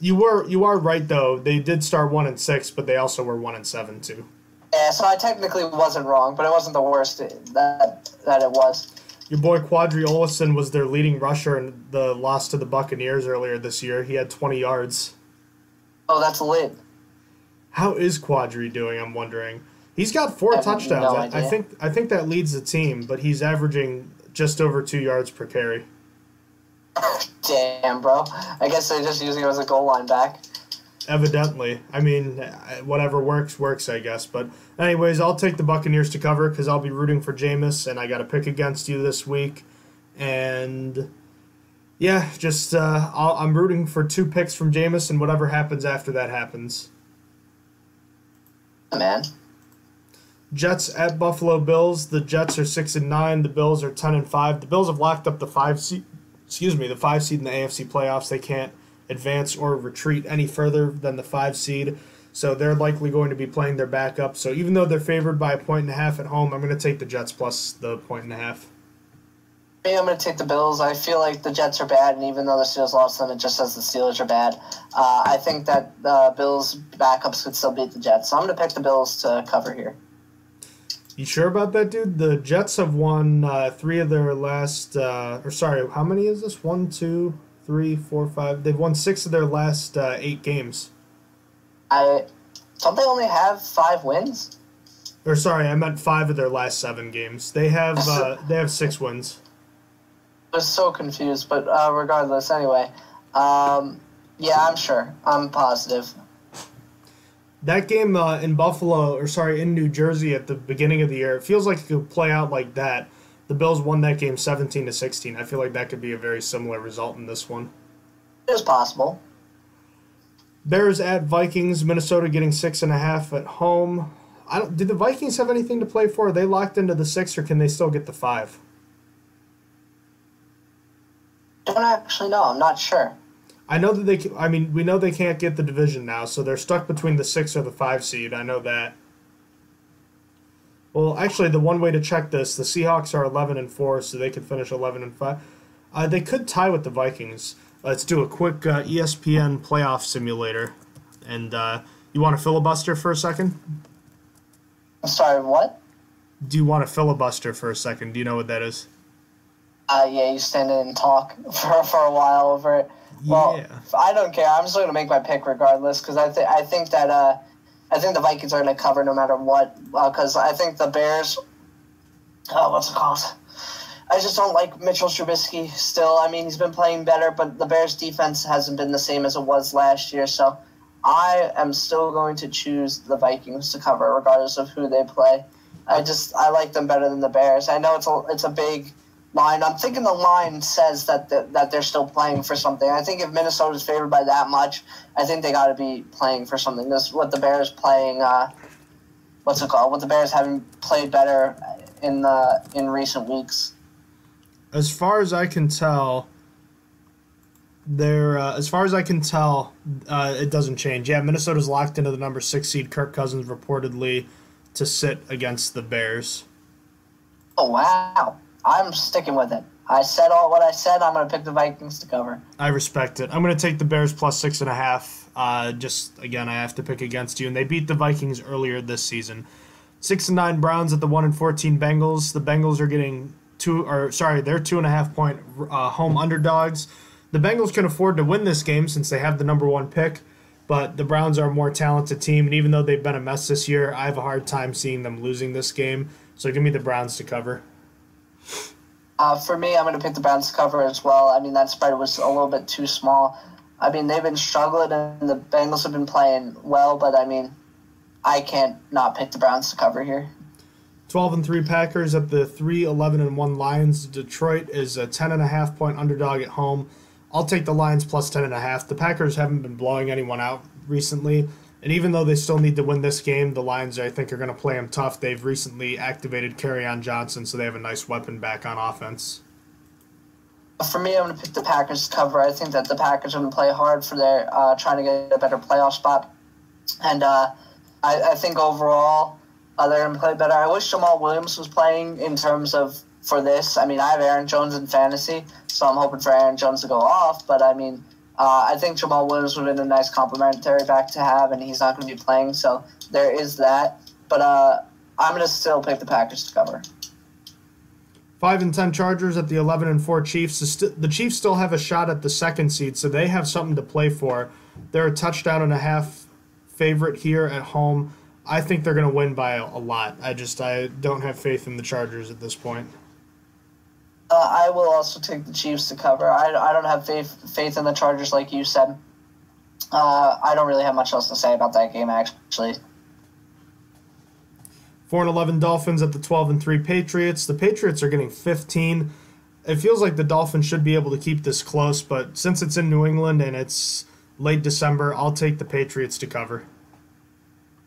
You were you are right though. They did start one and six, but they also were one and seven too. Yeah, so I technically wasn't wrong, but it wasn't the worst that that it was. Your boy Qadree Ollison was their leading rusher in the loss to the Buccaneers earlier this year. He had 20 yards. Oh, that's lit. How is Qadree doing? I'm wondering. He's got four touchdowns. no I, I think I think that leads the team, but he's averaging just over two yards per carry. [laughs] Damn, bro. I guess they're just using him as a goal line back. Evidently, I mean, whatever works works, I guess. But anyways, I'll take the Buccaneers to cover because I'll be rooting for Jameis, and I got to pick against you this week. And yeah, just uh, I'll, I'm rooting for two picks from Jameis, and whatever happens after that happens. Man. Jets at Buffalo Bills. The Jets are six and nine. The Bills are ten and five. The Bills have locked up the five seed. Excuse me, the five seed in the AFC playoffs. They can't advance or retreat any further than the five seed. So they're likely going to be playing their backup. So even though they're favored by a point and a half at home, I'm going to take the Jets plus the point and a half. I'm going to take the Bills. I feel like the Jets are bad, and even though the Steelers lost them, it just says the Steelers are bad. Uh, I think that the Bills' backups could still beat the Jets, so I'm going to pick the Bills to cover here. You sure about that, dude? The Jets have won uh, three of their last, uh, or sorry, how many is this? One, two, three, four, five. They've won six of their last uh, eight games. I don't they only have five wins? Or sorry, I meant five of their last seven games. They have [laughs] uh, they have six wins. I was so confused, but uh, regardless, anyway. Um, yeah, I'm sure. I'm positive. That game uh, in Buffalo, or sorry, in New Jersey at the beginning of the year, it feels like it could play out like that. The Bills won that game 17 to 16. I feel like that could be a very similar result in this one. It is possible. Bears at Vikings. Minnesota getting six and a half at home. I don't. Do the Vikings have anything to play for? Are they locked into the six, or can they still get the five? Don't actually know. I'm not sure. I know that they. I mean, we know they can't get the division now, so they're stuck between the six or the five seed. I know that. Well, actually, the one way to check this, the Seahawks are eleven and four, so they could finish eleven and five. Uh, they could tie with the Vikings. Let's do a quick uh, ESPN playoff simulator, and uh, you want to filibuster for a second? I'm sorry, what? Do you want to filibuster for a second? Do you know what that is? Uh, yeah, you stand in and talk [laughs] for, for a while over it. Well, Yeah. I don't care. I'm still gonna make my pick regardless because I think I think that uh, I think the Vikings are gonna cover no matter what. Because I think the Bears. Oh, what's it called? I just don't like Mitchell Trubisky. Still, I mean, he's been playing better, but the Bears' defense hasn't been the same as it was last year. So, I am still going to choose the Vikings to cover, regardless of who they play. I just I like them better than the Bears. I know it's a it's a big line. I'm thinking the line says that the, that they're still playing for something. I think if Minnesota's favored by that much, I think they got to be playing for something. This what the Bears playing. Uh, what's it called? What the Bears having played better in the in recent weeks. as far as I can tell, there. Uh, as far as I can tell, uh, it doesn't change. Yeah, Minnesota's locked into the number six seed. Kirk Cousins reportedly to sit against the Bears. Oh wow! I'm sticking with it. I said all what I said. I'm going to pick the Vikings to cover. I respect it. I'm going to take the Bears plus six and a half. Uh, just again, I have to pick against you, and they beat the Vikings earlier this season. Six and nine Browns at the one and fourteen Bengals. The Bengals are getting two, or sorry, they're two and a half point uh, home underdogs. The Bengals can afford to win this game since they have the number one pick, but the Browns are a more talented team, and even though they've been a mess this year, I have a hard time seeing them losing this game. So give me the Browns to cover. Uh, for me, I'm going to pick the Browns cover as well. I mean, that spread was a little bit too small. I mean, they've been struggling and the Bengals have been playing well, but I mean, I can't not pick the Browns to cover here. 12 and 3 Packers at the 3 11 and 1 Lions. Detroit is a 10 and a half point underdog at home. I'll take the Lions plus 10 and a half. The Packers haven't been blowing anyone out recently. And even though they still need to win this game, the Lions, I think, are going to play them tough. They've recently activated on Johnson, so they have a nice weapon back on offense. For me, I'm going to pick the Packers to cover. I think that the Packers are going to play hard for their uh, trying to get a better playoff spot. And uh, I, I, think overall, uh, they're going to play better. I wish Jamaal Williams was playing in terms of for this. I mean, I have Aaron Jones in fantasy, so I'm hoping for Aaron Jones to go off. But I mean, uh, I think Jamaal Williams would have been a nice complementary back to have, and he's not going to be playing, so there is that. But uh, I'm going to still pick the Packers to cover. Five and ten Chargers at the eleven and four Chiefs. The Chiefs still have a shot at the second seed, so they have something to play for. They're a touchdown and a half favorite here at home. I think they're going to win by a lot. I just I don't have faith in the Chargers at this point. Uh, I will also take the Chiefs to cover. I, I don't have faith faith in the Chargers like you said. Uh, I don't really have much else to say about that game actually. Four and eleven Dolphins at the twelve and three Patriots. The Patriots are getting fifteen. It feels like the Dolphins should be able to keep this close, but since it's in New England and it's late December, I'll take the Patriots to cover.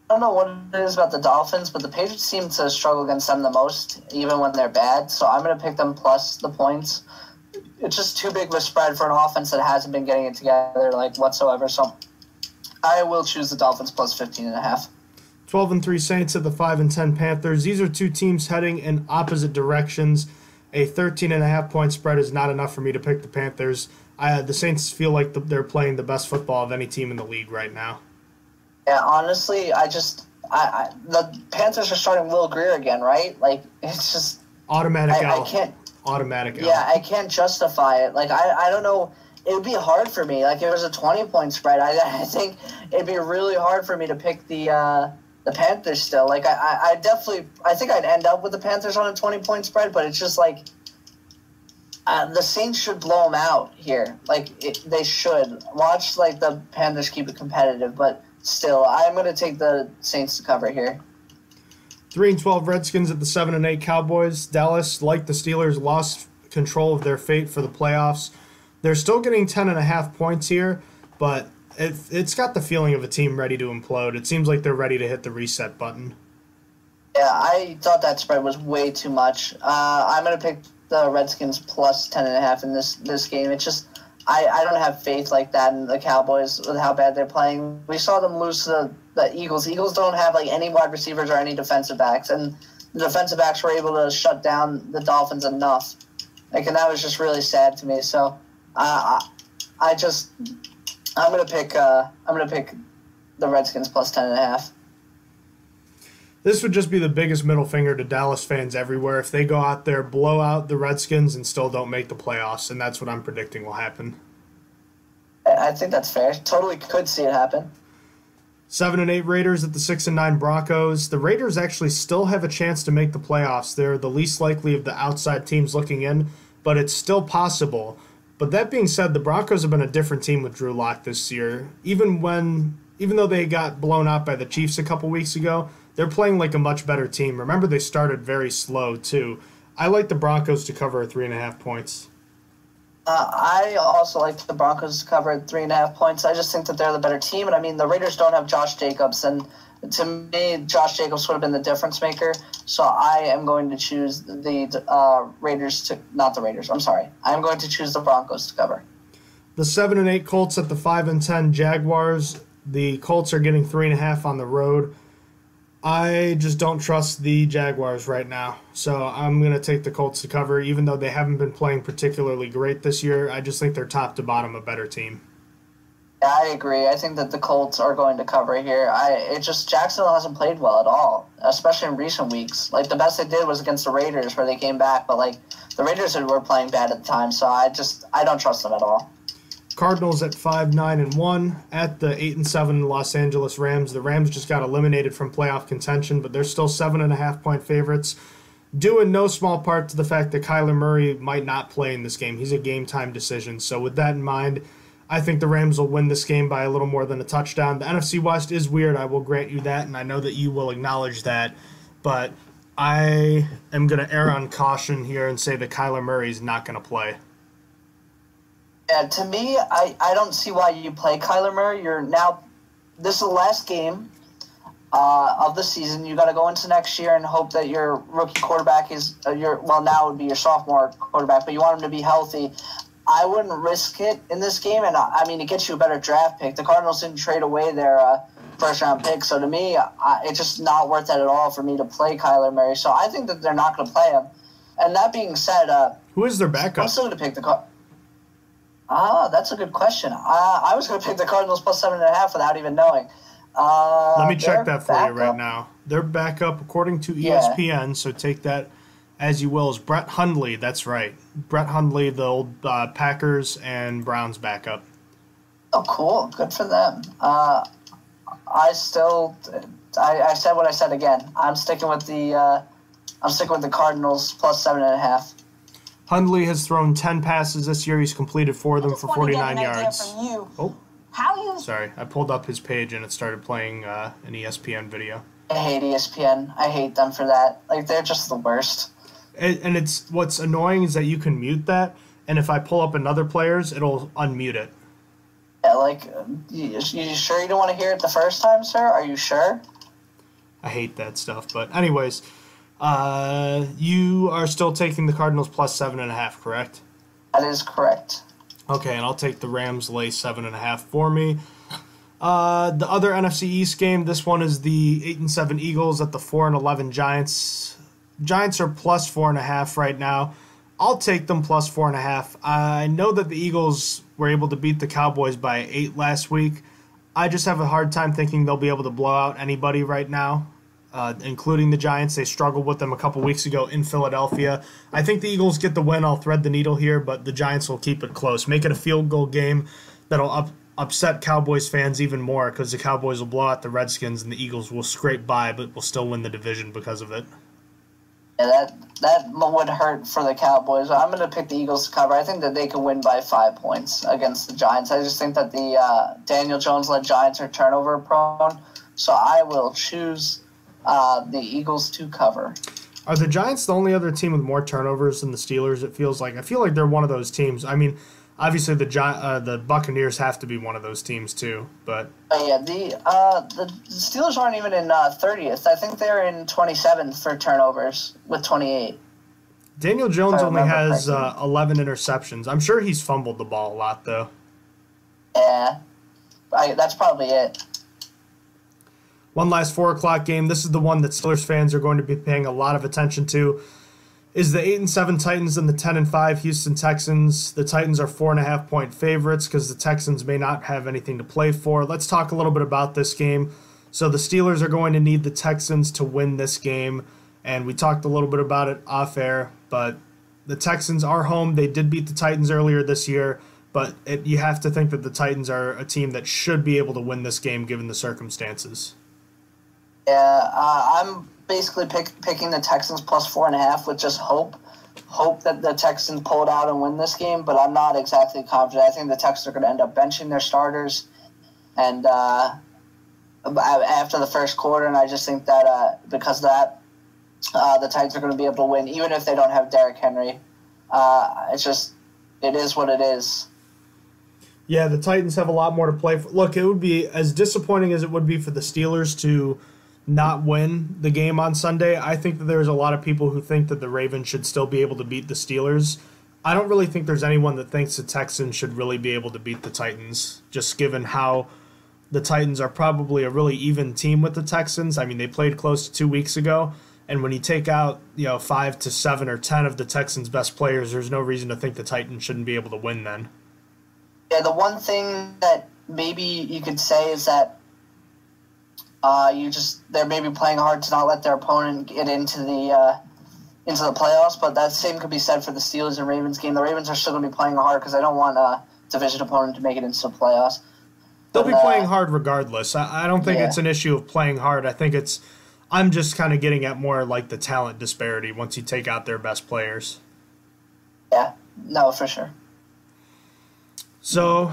I don't know what it is about the Dolphins, but the Patriots seem to struggle against them the most, even when they're bad. So I'm going to pick them plus the points. It's just too big of a spread for an offense that hasn't been getting it together like whatsoever. So I will choose the Dolphins plus 15 and a half. 12 and 3 Saints at the 5 and 10 Panthers. These are two teams heading in opposite directions. A 13 and a half point spread is not enough for me to pick the Panthers. I, the Saints feel like the, they're playing the best football of any team in the league right now. Yeah, honestly, I just I, I the Panthers are starting Will Grier again, right? Like [laughs] it's just automatic. I, I can't automatic. Yeah, I can't justify it. Like I, I don't know. It would be hard for me. Like if it was a twenty point spread, I, [laughs] I think it'd be really hard for me to pick the uh, the Panthers still. Like I, I definitely I think I'd end up with the Panthers on a twenty point spread, but it's just like uh, the Saints should blow them out here. Like it, they should watch like the Panthers keep it competitive, but still, I'm going to take the Saints to cover here. Three and twelve Redskins at the seven and eight Cowboys. Dallas, like the Steelers, lost control of their fate for the playoffs. They're still getting ten and a half points here, but it, it's got the feeling of a team ready to implode. It seems like they're ready to hit the reset button. Yeah, I thought that spread was way too much. Uh, I'm going to pick the Redskins plus ten and a half in this this game. It's just I, I don't have faith like that in the Cowboys with how bad they're playing. We saw them lose to the, the Eagles. Eagles don't have like any wide receivers or any defensive backs, and the defensive backs were able to shut down the Dolphins enough. Like, and that was just really sad to me. So, uh, I, I just I'm gonna pick uh, I'm gonna pick the Redskins plus ten and a half. This would just be the biggest middle finger to Dallas fans everywhere if they go out there, blow out the Redskins, and still don't make the playoffs. And that's what I'm predicting will happen. I think that's fair. Totally could see it happen. Seven and eight Raiders at the six and nine Broncos. The Raiders actually still have a chance to make the playoffs. They're the least likely of the outside teams looking in, but it's still possible. But that being said, the Broncos have been a different team with Drew Lock this year. Even when, even though they got blown out by the Chiefs a couple weeks ago, they're playing like a much better team. Remember, they started very slow too. I like the Broncos to cover three and a half points. Uh, I also like the Broncos to cover three and a half points. I just think that they're the better team, and I mean the Raiders don't have Josh Jacobs, and to me, Josh Jacobs would have been the difference maker. So I am going to choose the uh, Raiders to not the Raiders. I'm sorry. I'm going to choose the Broncos to cover. The seven and eight Colts at the five and ten Jaguars. The Colts are getting three and a half on the road. I just don't trust the Jaguars right now. So I'm going to take the Colts to cover, even though they haven't been playing particularly great this year. I just think they're top to bottom a better team. I agree. I think that the Colts are going to cover here. I it just Jacksonville hasn't played well at all, especially in recent weeks. Like the best they did was against the Raiders, where they came back, but like the Raiders were playing bad at the time. So I just I don't trust them at all. Cardinals at five nine and one at the eight and seven Los Angeles Rams. The Rams just got eliminated from playoff contention, but they're still seven and a half point favorites. Due in no small part to the fact that Kyler Murray might not play in this game. He's a game time decision. So with that in mind, I think the Rams will win this game by a little more than a touchdown. The NFC West is weird, I will grant you that, and I know that you will acknowledge that. But I am going to err on caution here and say that Kyler Murray is not going to play. Yeah, to me, I, I don't see why you play Kyler Murray. You're now, this is the last game uh, of the season. You got to go into next year and hope that your rookie quarterback is uh, your well now it would be your sophomore quarterback, but you want him to be healthy. I wouldn't risk it in this game, and I, I mean it gets you a better draft pick. The Cardinals didn't trade away their uh, first round pick, so to me, I, it's just not worth it at all for me to play Kyler Murray. So I think that they're not going to play him. And that being said, uh, who is their backup? I'm still going to pick the. Car- ah, that's a good question. Uh, I was going to pick the Cardinals plus seven and a half without even knowing. Uh, Let me check that for you right now. Their backup, according to ESPN, yeah. so take that as you will, is Brett Hundley. That's right. Brett Hundley, the old uh, Packers and Browns backup. Oh, cool. Good for them. Uh, I still, I, I, said what I said again. I'm sticking with the, uh, I'm sticking with the Cardinals plus seven and a half. Hundley has thrown ten passes this year. He's completed four of them for 49 yards. Oh, how you? Sorry, I pulled up his page and it started playing uh, an ESPN video. I hate ESPN. I hate them for that. Like they're just the worst and it's what's annoying is that you can mute that, and if I pull up another player's, it'll unmute it. Yeah, like, you, you sure you don't want to hear it the first time, sir? Are you sure? I hate that stuff, but anyways, uh, you are still taking the Cardinals plus seven and a half, correct? That is correct. Okay, and I'll take the Rams lay seven and a half for me. Uh, the other NFC East game, this one is the eight and seven Eagles at the four and eleven Giants. Giants are plus four and a half right now. I'll take them plus four and a half. I know that the Eagles were able to beat the Cowboys by eight last week. I just have a hard time thinking they'll be able to blow out anybody right now, uh, including the Giants. They struggled with them a couple weeks ago in Philadelphia. I think the Eagles get the win. I'll thread the needle here, but the Giants will keep it close. Make it a field goal game that'll up, upset Cowboys fans even more because the Cowboys will blow out the Redskins and the Eagles will scrape by, but will still win the division because of it. Yeah, that that would hurt for the Cowboys. I'm going to pick the Eagles to cover. I think that they can win by five points against the Giants. I just think that the uh, Daniel Jones led Giants are turnover prone, so I will choose uh, the Eagles to cover. Are the Giants the only other team with more turnovers than the Steelers? It feels like I feel like they're one of those teams. I mean, obviously the uh, the Buccaneers have to be one of those teams too. But uh, yeah, the uh, the Steelers aren't even in uh, thirtieth. I think they're in twenty seventh for turnovers with twenty eight. Daniel Jones only has uh, eleven interceptions. I'm sure he's fumbled the ball a lot though. Yeah, I, that's probably it. One last four o'clock game. This is the one that Steelers fans are going to be paying a lot of attention to is the eight and seven Titans and the ten and five Houston Texans. The Titans are four and a half point favorites because the Texans may not have anything to play for. Let's talk a little bit about this game. So the Steelers are going to need the Texans to win this game, and we talked a little bit about it off air. But the Texans are home. They did beat the Titans earlier this year, but it, you have to think that the Titans are a team that should be able to win this game given the circumstances. Yeah, uh, I'm basically pick, picking the Texans plus four and a half with just hope. Hope that the Texans pull it out and win this game, but I'm not exactly confident. I think the Texans are going to end up benching their starters, and uh, after the first quarter, and I just think that uh, because of that, uh, the Titans are going to be able to win, even if they don't have Derrick Henry. Uh, it's just, it is what it is. Yeah, the Titans have a lot more to play for. Look, it would be as disappointing as it would be for the Steelers to not win the game on Sunday. I think that there's a lot of people who think that the Ravens should still be able to beat the Steelers. I don't really think there's anyone that thinks the Texans should really be able to beat the Titans, just given how the Titans are probably a really even team with the Texans. I mean, they played close to two weeks ago, and when you take out you know five to seven or ten of the Texans' best players, there's no reason to think the Titans shouldn't be able to win. Then, yeah, the one thing that maybe you could say is that uh, you just they're maybe playing hard to not let their opponent get into the uh, into the playoffs. But that same could be said for the Steelers and Ravens game. The Ravens are still going to be playing hard because they don't want a division opponent to make it into the playoffs. They'll be playing uh, hard regardless. I, I don't think yeah. it's an issue of playing hard. I think it's I'm just kind of getting at more like the talent disparity once you take out their best players. Yeah, no, for sure. So,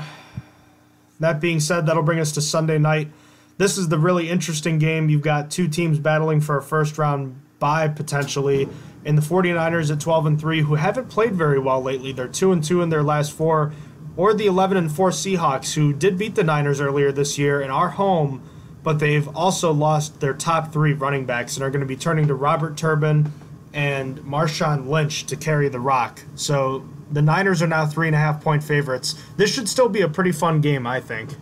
that being said, that'll bring us to Sunday night. This is the really interesting game. You've got two teams battling for a first round bye potentially. In the 49ers at 12 and 3 who haven't played very well lately. They're 2 and 2 in their last 4 or the 11 and 4 Seahawks who did beat the Niners earlier this year and are home, but they've also lost their top 3 running backs and are going to be turning to Robert Turbin and Marshawn Lynch to carry the rock. So the Niners are now three and a half point favorites. This should still be a pretty fun game, I think.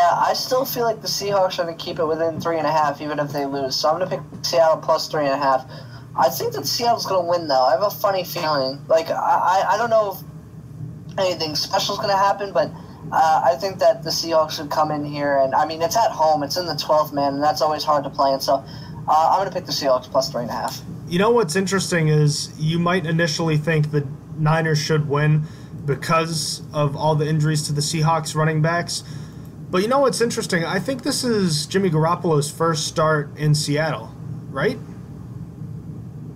Yeah, I still feel like the Seahawks are going to keep it within three and a half, even if they lose. So I'm going to pick Seattle plus three and a half. I think that Seattle's going to win, though. I have a funny feeling. Like I, I don't know if anything special is going to happen, but uh, I think that the Seahawks should come in here, and I mean it's at home, it's in the 12th man, and that's always hard to play. And so uh, I'm going to pick the Seahawks plus three and a half. You know what's interesting is you might initially think the Niners should win because of all the injuries to the Seahawks running backs. But you know what's interesting? I think this is Jimmy Garoppolo's first start in Seattle, right?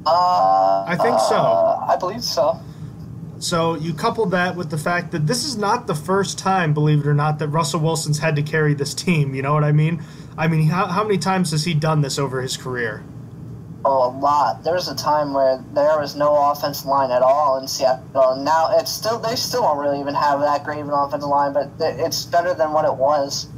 Uh, I think so. Uh, I believe so. So you couple that with the fact that this is not the first time, believe it or not, that Russell Wilson's had to carry this team. You know what I mean? I mean, how, how many times has he done this over his career? Oh, a lot. There was a time where there was no offensive line at all in Seattle. And now it's still they still don't really even have that great of an offensive line, but it's better than what it was.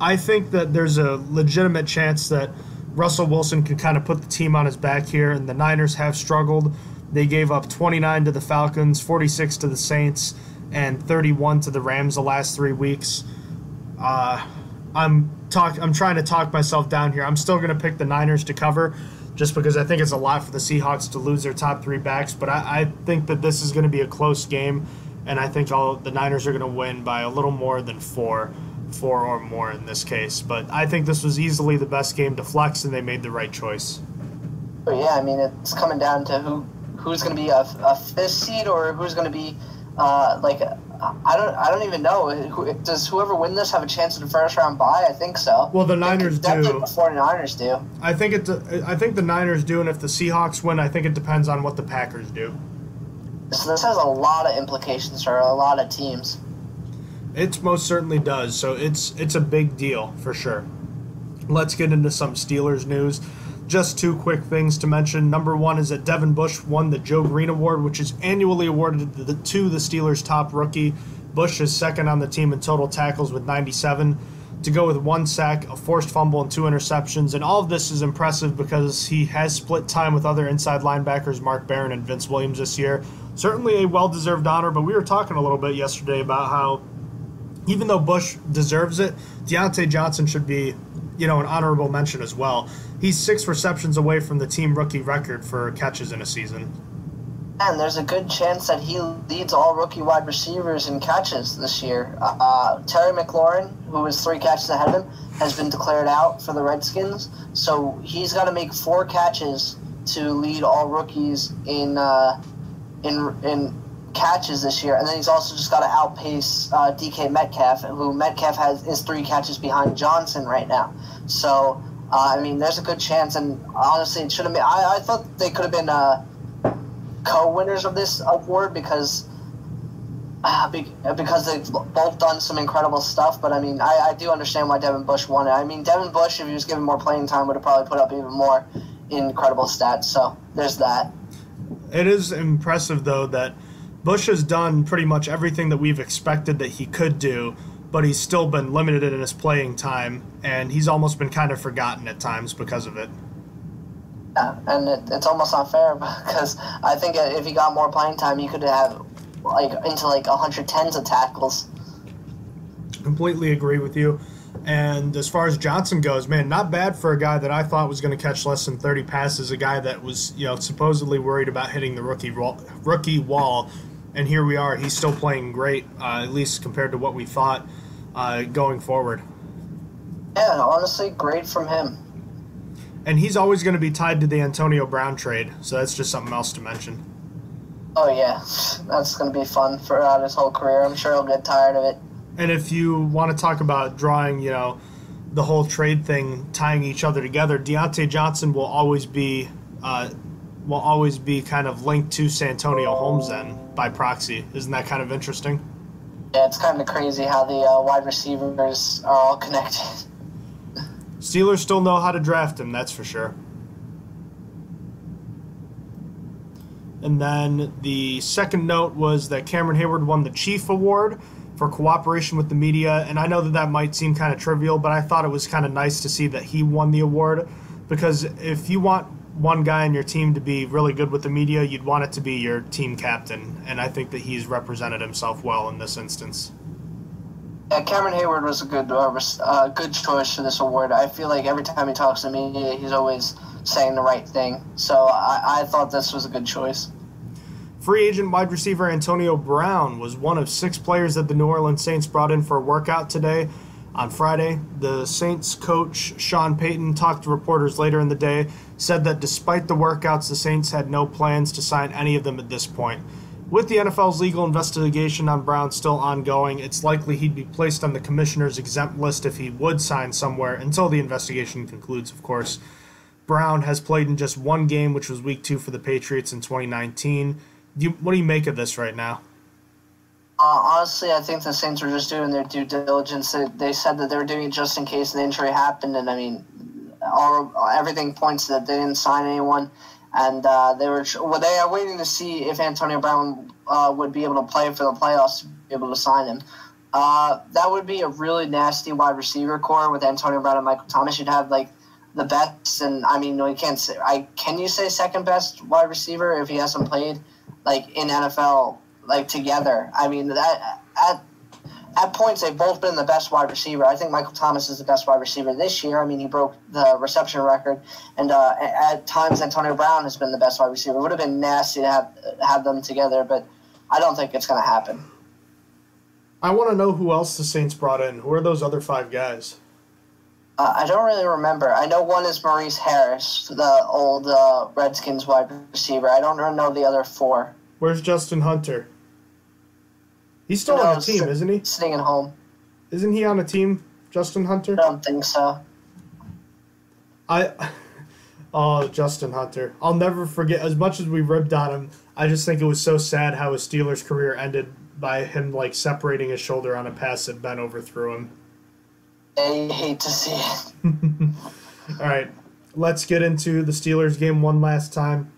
I think that there's a legitimate chance that Russell Wilson can kind of put the team on his back here, and the Niners have struggled. They gave up 29 to the Falcons, 46 to the Saints, and 31 to the Rams the last three weeks. Uh, I'm talk. I'm trying to talk myself down here. I'm still going to pick the Niners to cover just because I think it's a lot for the Seahawks to lose their top three backs. But I, I think that this is going to be a close game, and I think all the Niners are going to win by a little more than four, four or more in this case. But I think this was easily the best game to flex, and they made the right choice. But yeah, I mean, it's coming down to who who's going to be a, a fifth seed or who's going to be uh, like I don't I don't even know. Does whoever win this have a chance at the first round bye? I think so. Well, the Niners do. The 49ers do. I think it. I think the Niners do, and if the Seahawks win, I think it depends on what the Packers do. So this has a lot of implications for a lot of teams. It most certainly does. So it's it's a big deal for sure. Let's get into some Steelers news. Just two quick things to mention. Number one is that Devin Bush won the Joe Greene Award, which is annually awarded to the, to the Steelers' top rookie. Bush is second on the team in total tackles with 97 to go with one sack, a forced fumble, and two interceptions. And all of this is impressive because he has split time with other inside linebackers, Mark Barron and Vince Williams, this year. Certainly a well deserved honor, but we were talking a little bit yesterday about how even though Bush deserves it, Diontae Johnson should be, you know, an honorable mention as well. He's six receptions away from the team rookie record for catches in a season. And there's a good chance that he leads all rookie wide receivers in catches this year. Uh, Terry McLaurin, who was three catches ahead of him, has been declared out for the Redskins. So he's got to make four catches to lead all rookies in uh, in in catches this year, and then he's also just got to outpace uh, DK Metcalf, who Metcalf has is three catches behind Johnson right now. So uh, I mean, there's a good chance, and honestly, it should have been. I, I thought they could have been uh, co-winners of this award because uh, because they've both done some incredible stuff. But I mean, I, I do understand why Devin Bush won it. I mean, Devin Bush, if he was given more playing time, would have probably put up even more incredible stats. So there's that. It is impressive though that Bush has done pretty much everything that we've expected that he could do but he's still been limited in his playing time, and he's almost been kind of forgotten at times because of it. Yeah, and it, it's almost unfair [laughs] because I think if he got more playing time, he could have like into like 110s of tackles. Completely agree with you. And as far as Johnson goes, man, not bad for a guy that I thought was going to catch less than 30 passes, a guy that was, you know, supposedly worried about hitting the rookie rookie wall. And here we are. He's still playing great, uh, at least compared to what we thought uh, going forward. Yeah, honestly, great from him. And he's always going to be tied to the Antonio Brown trade, so that's just something else to mention. Oh yeah, that's going to be fun throughout his whole career. I'm sure he'll get tired of it. And if you want to talk about drawing, you know, the whole trade thing tying each other together, Diontae Johnson will always be uh, will always be kind of linked to Santonio Holmes then by proxy. Isn't that kind of interesting? Yeah, it's kind of crazy how the uh, wide receivers are all [laughs] connected. Steelers still know how to draft him, that's for sure. And then the second note was that Cameron Heyward won the Chief Award for cooperation with the media. And I know that that might seem kind of trivial, but I thought it was kind of nice to see that he won the award because if you want one guy on your team to be really good with the media, you'd want it to be your team captain. And I think that he's represented himself well in this instance. Yeah, Cameron Heyward was a good uh, uh, good choice for this award. I feel like every time he talks to me, he's always saying the right thing. So I, I thought this was a good choice. Free agent wide receiver Antonio Brown was one of six players that the New Orleans Saints brought in for a workout today. On Friday, the Saints coach Sean Payton talked to reporters later in the day, said that despite the workouts, the Saints had no plans to sign any of them at this point. With the NFL's legal investigation on Brown still ongoing, it's likely he'd be placed on the commissioner's exempt list if he would sign somewhere until the investigation concludes, of course. Brown has played in just one game, which was week two for the Patriots in 2019. Do you, what do you make of this right now? Uh, honestly, I think the Saints were just doing their due diligence. They, they said that they were doing it just in case the injury happened, and I mean, all everything points that they didn't sign anyone and uh, they were well, they are waiting to see if Antonio Brown uh, would be able to play for the playoffs to be able to sign him. Uh, that would be a really nasty wide receiver core with Antonio Brown and Michael Thomas. You'd have like the best, and I mean, no, you can't say. I can you say second best wide receiver if he hasn't played like in NFL like together. I mean that at at points they've both been the best wide receiver. I think Michael Thomas is the best wide receiver this year. I mean, he broke the reception record, and uh, at times Antonio Brown has been the best wide receiver. It would have been nasty to have have them together, but I don't think it's going to happen. I want to know who else the Saints brought in. Who are those other five guys? Uh, I don't really remember. I know one is Maurice Harris, the old uh, Redskins wide receiver. I don't know the other four. Where's Justin Hunter? He's still no, on the team, isn't he? Sitting at home. Isn't he on a team, Justin Hunter? I don't think so. I. [laughs] Oh, Justin Hunter. I'll never forget, as much as we ribbed on him, I just think it was so sad how his Steelers career ended by him, like, separating his shoulder on a pass that Ben overthrew him. I hate to see it. [laughs] All right, let's get into the Steelers game one last time.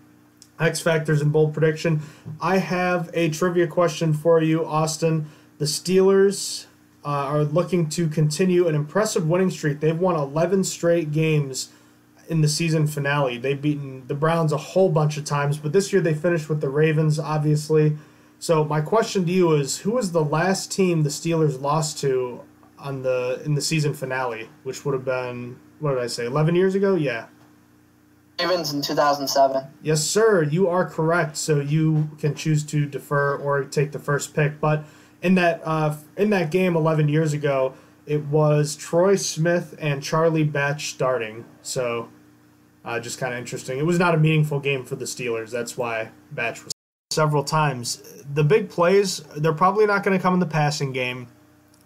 X Factors and Bold Prediction. I have a trivia question for you, Austin. The Steelers uh, are looking to continue an impressive winning streak. They've won 11 straight games in the season finale. They've beaten the Browns a whole bunch of times, but this year they finished with the Ravens, obviously. So my question to you is, who was the last team the Steelers lost to on the in the season finale, which would have been what did I say, 11 years ago? Yeah. Ravens in 2007. Yes, sir. You are correct. So you can choose to defer or take the first pick. But in that uh, in that game 11 years ago, it was Troy Smith and Charlie Batch starting. So uh, just kind of interesting. It was not a meaningful game for the Steelers. That's why Batch was several times. The big plays, they're probably not going to come in the passing game.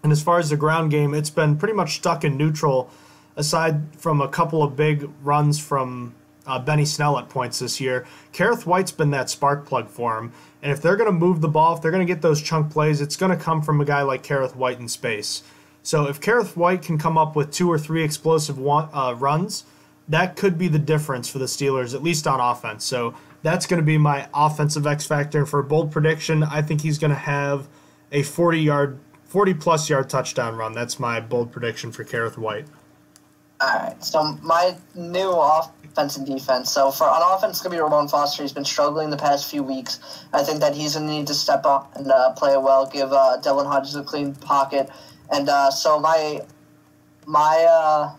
And as far as the ground game, it's been pretty much stuck in neutral aside from a couple of big runs from uh, Benny Snell at points this year. Kerrith Whyte's been that spark plug for him. And if they're going to move the ball, if they're going to get those chunk plays, it's going to come from a guy like Kerrith Whyte in space. So if Kerrith Whyte can come up with two or three explosive one, uh, runs, that could be the difference for the Steelers, at least on offense. So that's going to be my offensive X factor. And for a bold prediction, I think he's going to have a 40 yard, 40 plus yard touchdown run. That's my bold prediction for Kerrith Whyte. All right. So my new offense and defense. So for on offense, it's gonna be Ramon Foster. He's been struggling the past few weeks. I think that he's gonna need to step up and uh, play well. Give uh, Devlin Hodges a clean pocket, And uh, so my my uh,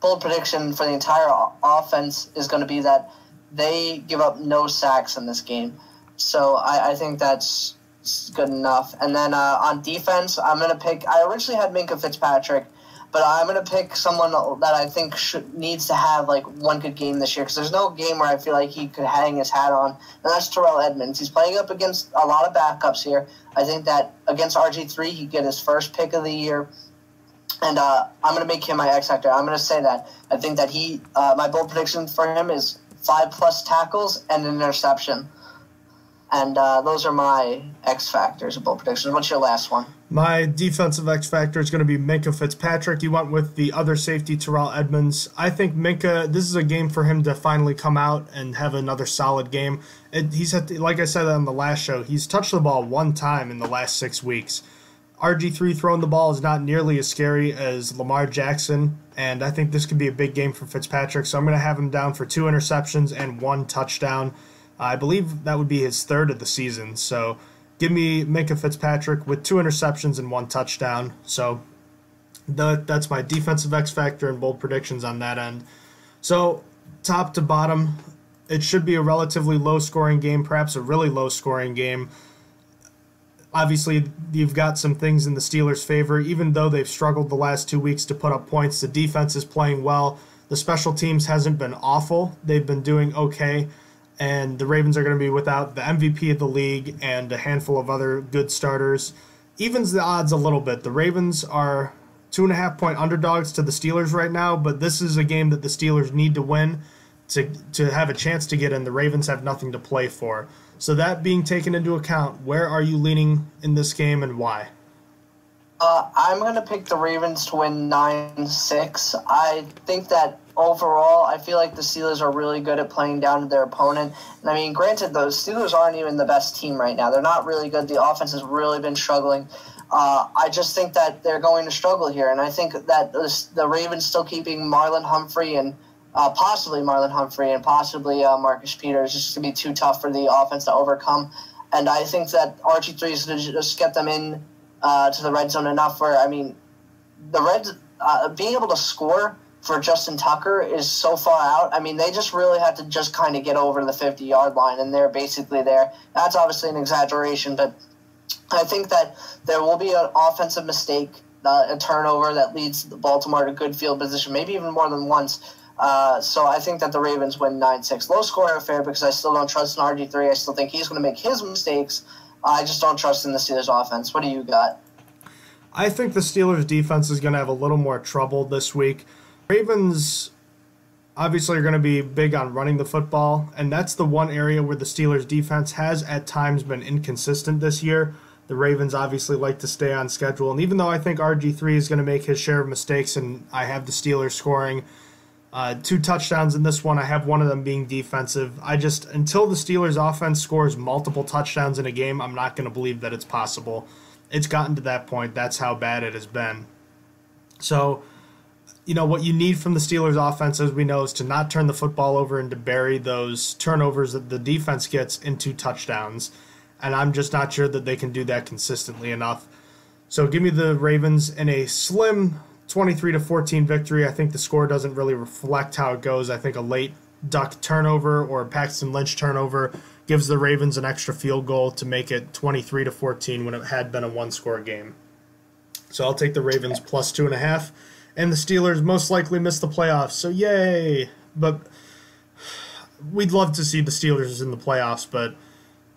bold prediction for the entire offense is going to be that they give up no sacks in this game. So I, I think that's good enough. And then uh, on defense, I'm going to pick. I originally had Minkah Fitzpatrick, but I'm to pick someone that I think should, needs to have like one good game this year because there's no game where I feel like he could hang his hat on, and that's Terrell Edmunds. He's playing up against a lot of backups here. I think that against RG3, he'd get his first pick of the year. And uh, I'm to make him my X factor. I'm to say that. I think that he, uh, my bold prediction for him is five plus tackles and an interception. And uh, those are my X factors of bold predictions. What's your last one? My defensive X factor is going to be Minkah Fitzpatrick. You went with the other safety, Terrell Edmunds. I think Minkah, this is a game for him to finally come out and have another solid game. It, he's had, like I said on the last show, he's touched the ball one time in the last six weeks. RG3 throwing the ball is not nearly as scary as Lamar Jackson, and I think this could be a big game for Fitzpatrick. So I'm going to have him down for two interceptions and one touchdown. I believe that would be his third of the season. So give me Minkah Fitzpatrick with two interceptions and one touchdown. So the, that's my defensive X factor and bold predictions on that end. So top to bottom, it should be a relatively low scoring game, perhaps a really low scoring game. Obviously, you've got some things in the Steelers' favor. Even though they've struggled the last two weeks to put up points, the defense is playing well. The special teams hasn't been awful. They've been doing okay and the Ravens are going to be without the MVP of the league and a handful of other good starters. Evens the odds a little bit. The Ravens are two and a half point underdogs to the Steelers right now, but this is a game that the Steelers need to win to to have a chance to get in. The Ravens have nothing to play for. So that being taken into account, where are you leaning in this game and why? Uh, I'm going to pick the Ravens to win 9 6. I think that overall, I feel like the Steelers are really good at playing down to their opponent. And I mean, granted, the Steelers aren't even the best team right now. They're not really good. The offense has really been struggling. Uh, I just think that they're going to struggle here. And I think that the, the Ravens still keeping Marlon Humphrey and uh, possibly Marlon Humphrey and possibly uh, Marcus Peters is just going to be too tough for the offense to overcome. And I think that RG3 is going to just get them in uh, to the red zone enough where, I mean, the red uh, being able to score for Justin Tucker is so far out. I mean, they just really had to just kind of get over the 50 yard line, and they're basically there. That's obviously an exaggeration, but I think that there will be an offensive mistake, uh, a turnover that leads Baltimore to good field position, maybe even more than once. Uh, so I think that the Ravens win 9 6. Low score affair because I still don't trust in RG3. I still think he's going to make his mistakes. I just don't trust in the Steelers offense. What do you got? I think the Steelers defense is going to have a little more trouble this week. Ravens obviously are going to be big on running the football, and that's the one area where the Steelers defense has at times been inconsistent this year. The Ravens obviously like to stay on schedule, and even though I think RG3 is going to make his share of mistakes, and I have the Steelers scoring uh, two touchdowns in this one, I have one of them being defensive. I just, until the Steelers offense scores multiple touchdowns in a game, I'm not going to believe that it's possible. It's gotten to that point. That's how bad it has been. So, you know, what you need from the Steelers offense, as we know, is to not turn the football over and to bury those turnovers that the defense gets into touchdowns. And I'm just not sure that they can do that consistently enough. So give me the Ravens in a slim 23 to 14 victory. I think the score doesn't really reflect how it goes. I think a late Duck turnover or Paxton Lynch turnover gives the Ravens an extra field goal to make it 23 to 14 when it had been a one score game. So I'll take the Ravens plus two and a half and the Steelers most likely miss the playoffs. So yay! But we'd love to see the Steelers in the playoffs, but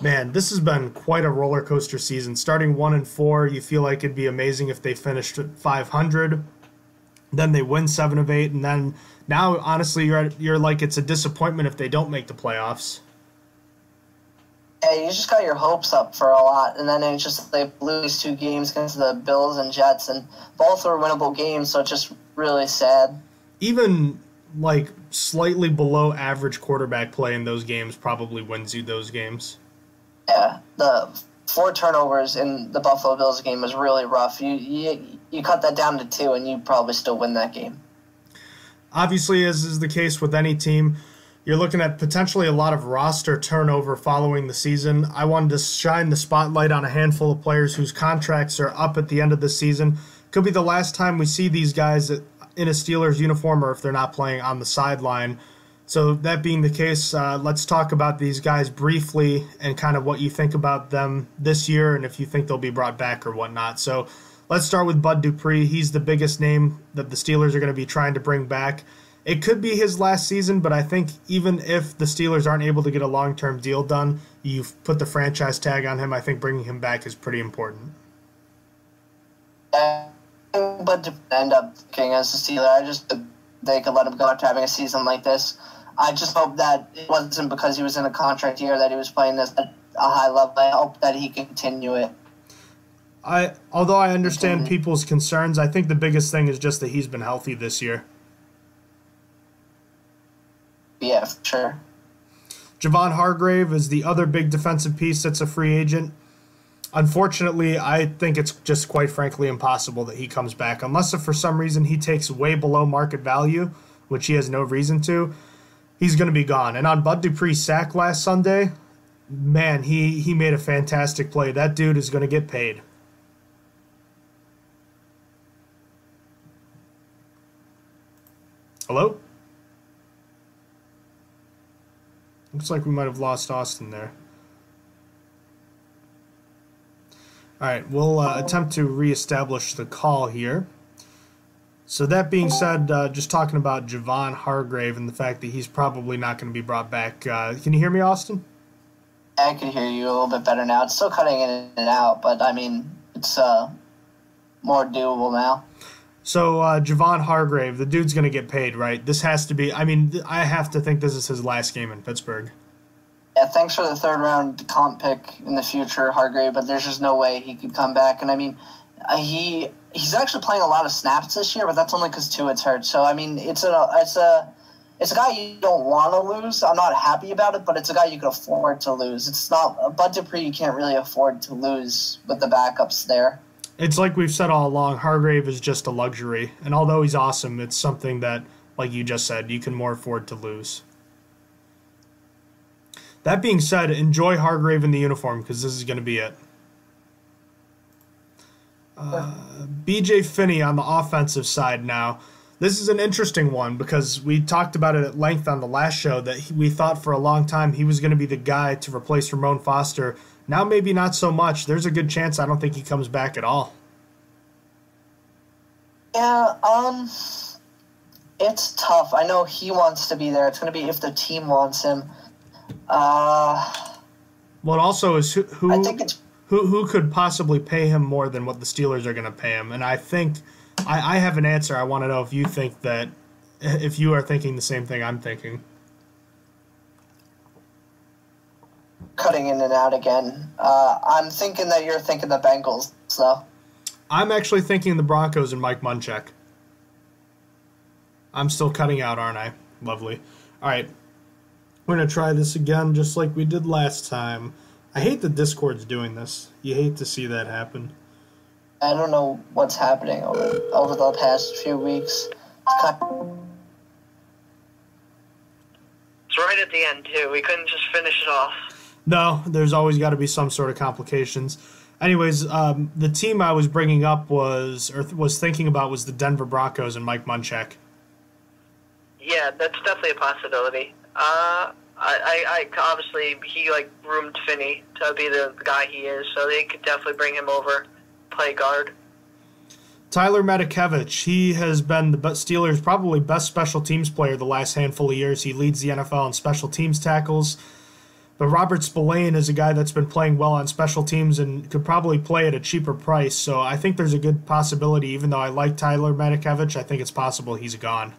man, this has been quite a roller coaster season. Starting one and four, you feel like it'd be amazing if they finished at 500. Then they win seven of eight, and then now, honestly, you're you're like it's a disappointment if they don't make the playoffs. Yeah, you just got your hopes up for a lot, and then it's just they lose two games against the Bills and Jets, and both were winnable games, so it's just really sad. Even like slightly below average quarterback play in those games probably wins you those games. Yeah, the four turnovers in the Buffalo Bills game was really rough. You you you cut that down to two, and you probably still win that game. Obviously, as is the case with any team, you're looking at potentially a lot of roster turnover following the season. I wanted to shine the spotlight on a handful of players whose contracts are up at the end of the season. could be the last time we see these guys in a Steelers uniform, or if they're not playing on the sideline. So that being the case, uh, let's talk about these guys briefly and kind of what you think about them this year, and if you think they'll be brought back or whatnot. So let's start with Bud Dupree. He's the biggest name that the Steelers are going to be trying to bring back. It could be his last season, but I think even if the Steelers aren't able to get a long term deal done, you've put the franchise tag on him. I think bringing him back is pretty important. But to end up king as a Steeler, I just they could let him go after having a season like this. I just hope that it wasn't because he was in a contract year that he was playing this at a high level. I hope that he can continue it. I although I understand people's concerns, I think the biggest thing is just that he's been healthy this year. Yeah, sure. Javon Hargrave is the other big defensive piece that's a free agent. Unfortunately, I think it's just quite frankly impossible that he comes back unless if for some reason he takes way below market value, which he has no reason to. He's going to be gone. And on Bud Dupree's sack last Sunday, man, he he made a fantastic play. That dude is going to get paid. Hello? Looks like we might have lost Austin there. All right, we'll uh, attempt to reestablish the call here. So that being said, uh, just talking about Javon Hargrave and the fact that he's probably not going to be brought back. Uh, can you hear me, Austin? I can hear you a little bit better now. It's still cutting in and out, but I mean, it's uh, more doable now. So uh, Javon Hargrave, the dude's going to get paid, right? This has to be. I mean, I have to think this is his last game in Pittsburgh. Yeah, thanks for the third round comp pick in the future, Hargrave. But there's just no way he could come back. And I mean, uh, he he's actually playing a lot of snaps this year, but that's only because Tuitt's hurt. So I mean, it's a it's a it's a guy you don't want to lose. I'm not happy about it, but it's a guy you can afford to lose. It's not Bud Dupree. You can't really afford to lose with the backups there it's like we've said all along, Hargrave is just a luxury. And although he's awesome, it's something that, like you just said, you can more afford to lose. That being said, enjoy Hargrave in the uniform because this is going to be it. Uh, BJ Finney on the offensive side now. This is an interesting one because we talked about it at length on the last show that he, we thought for a long time he was going to be the guy to replace Ramon Foster now, maybe not so much. There's a good chance I don't think he comes back at all. Yeah, um, it's tough. I know he wants to be there. It's going to be if the team wants him. Uh, well, also is who who, I think it's, who who could possibly pay him more than what the Steelers are going to pay him, and I think I, I have an answer. I want to know if you think that if you are thinking the same thing I'm thinking. Cutting in and out again. Uh, I'm thinking that you're thinking the Bengals, so. I'm actually thinking the Broncos and Mike Munchak. I'm still cutting out, aren't I? Lovely. All right. We're going to try this again just like we did last time. I hate that Discord's doing this. You hate to see that happen. I don't know what's happening over, over the past few weeks. It's, it's right at the end, too. We couldn't just finish it off. No, there's always got to be some sort of complications. Anyways, um, the team I was bringing up was or th- was thinking about was the Denver Broncos and Mike Munchak. Yeah, that's definitely a possibility. Uh, I, I, I obviously he like roomed Finney to be the guy he is, so they could definitely bring him over, play guard. Tyler Matakevich, he has been the Steelers' probably best special teams player the last handful of years. He leads the NFL in special teams tackles. But Robert Spillane is a guy that's been playing well on special teams and could probably play at a cheaper price. So I think there's a good possibility, even though I like Tyler Matakevich, I think it's possible he's gone.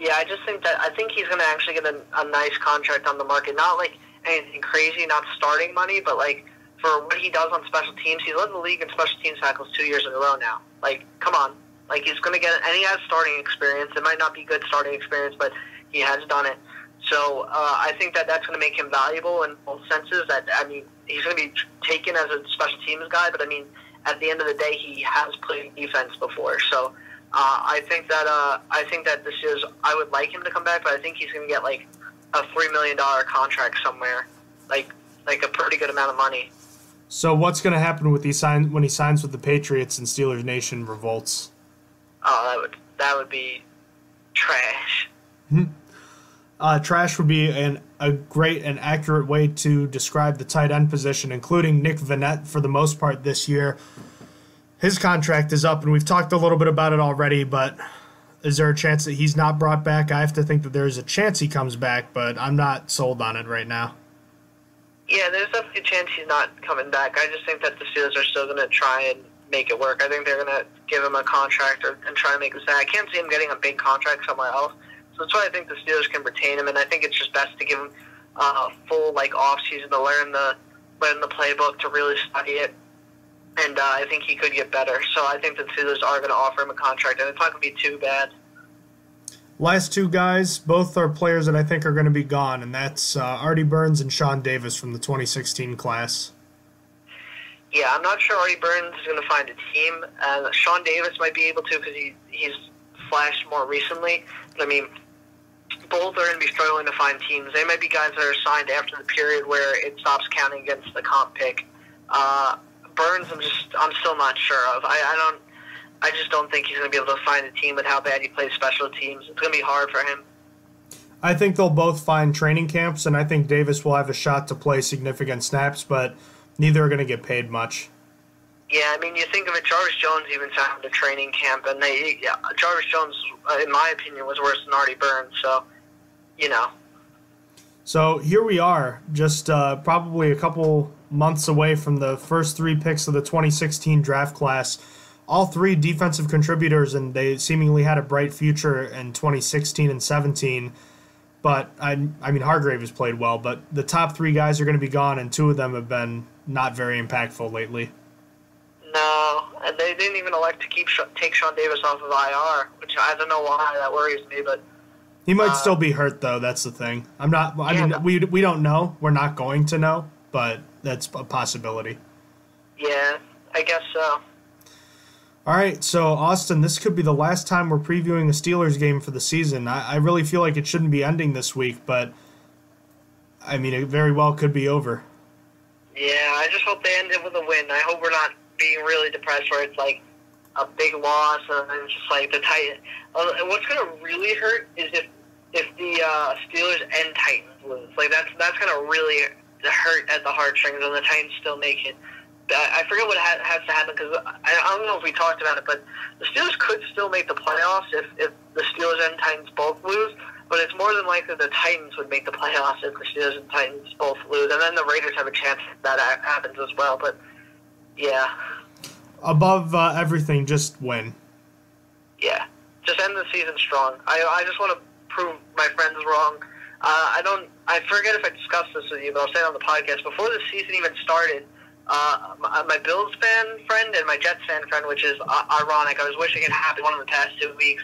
Yeah, I just think that I think he's going to actually get a, a nice contract on the market. Not like anything crazy, not starting money, but like for what he does on special teams, he's led the league in special teams tackles two years in a row now. Like, come on. Like, he's going to get, and he has starting experience. It might not be good starting experience, but he has done it. So uh, I think that that's going to make him valuable in both senses. That I mean, he's going to be taken as a special teams guy, but I mean, at the end of the day, he has played defense before. So uh, I think that uh, I think that this is. I would like him to come back, but I think he's going to get like a three million dollar contract somewhere, like like a pretty good amount of money. So what's going to happen with he sign when he signs with the Patriots and Steelers Nation revolts? Oh, that would that would be trash. Uh, trash would be an, a great and accurate way to describe the tight end position, including Nick Vannett for the most part this year. His contract is up, and we've talked a little bit about it already, but is there a chance that he's not brought back? I have to think that there's a chance he comes back, but I'm not sold on it right now. Yeah, there's definitely a chance he's not coming back. I just think that the Steelers are still going to try and make it work. I think they're going to give him a contract or, and try and make him stay. I can't see him getting a big contract somewhere else. So that's why I think the Steelers can retain him, and I think it's just best to give him uh, a full like off season to learn the learn the playbook to really study it. And uh, I think he could get better. So I think the Steelers are going to offer him a contract, and it's not going to be too bad. Last two guys, both are players that I think are going to be gone, and that's uh, Artie Burns and Sean Davis from the 2016 class. Yeah, I'm not sure Artie Burns is going to find a team. Uh, Sean Davis might be able to because he, he's flashed more recently. But I mean, both are going to be struggling to find teams. They might be guys that are signed after the period where it stops counting against the comp pick. Uh, Burns, I'm just I'm still not sure of. I, I don't. I just don't think he's going to be able to find a team with how bad he plays special teams. It's going to be hard for him. I think they'll both find training camps, and I think Davis will have a shot to play significant snaps, but neither are going to get paid much. Yeah, I mean, you think of it. Jarvis Jones even found a training camp, and they yeah, Jarvis Jones, in my opinion, was worse than Artie Burns. So, you know. So here we are, just uh, probably a couple months away from the first three picks of the 2016 draft class all three defensive contributors, and they seemingly had a bright future in 2016 and 17. But I, I mean, Hargrave has played well, but the top three guys are going to be gone, and two of them have been not very impactful lately. No, and they didn't even elect to keep take Sean Davis off of IR, which I don't know why that worries me, but. He might uh, still be hurt though. That's the thing. I'm not. I yeah, mean, we we don't know. We're not going to know, but that's a possibility. Yeah, I guess so. All right, so Austin, this could be the last time we're previewing a Steelers game for the season. I, I really feel like it shouldn't be ending this week, but I mean, it very well could be over. Yeah, I just hope they end it with a win. I hope we're not being really depressed where it's like a big loss and then just like the Titans. Uh, what's going to really hurt is if if the uh, Steelers and Titans lose. Like that's that's going to really hurt at the heartstrings, and the Titans still make it. I forget what has to happen because I don't know if we talked about it, but the Steelers could still make the playoffs if, if the Steelers and Titans both lose. But it's more than likely the Titans would make the playoffs if the Steelers and Titans both lose, and then the Raiders have a chance that happens as well. But yeah, above uh, everything, just win. Yeah, just end the season strong. I I just want to prove my friends wrong. Uh, I don't. I forget if I discussed this with you, but I'll say it on the podcast. Before the season even started, uh, my, Bills fan friend and my Jets fan friend, which is uh, ironic. I was wishing it happened one of the past two weeks.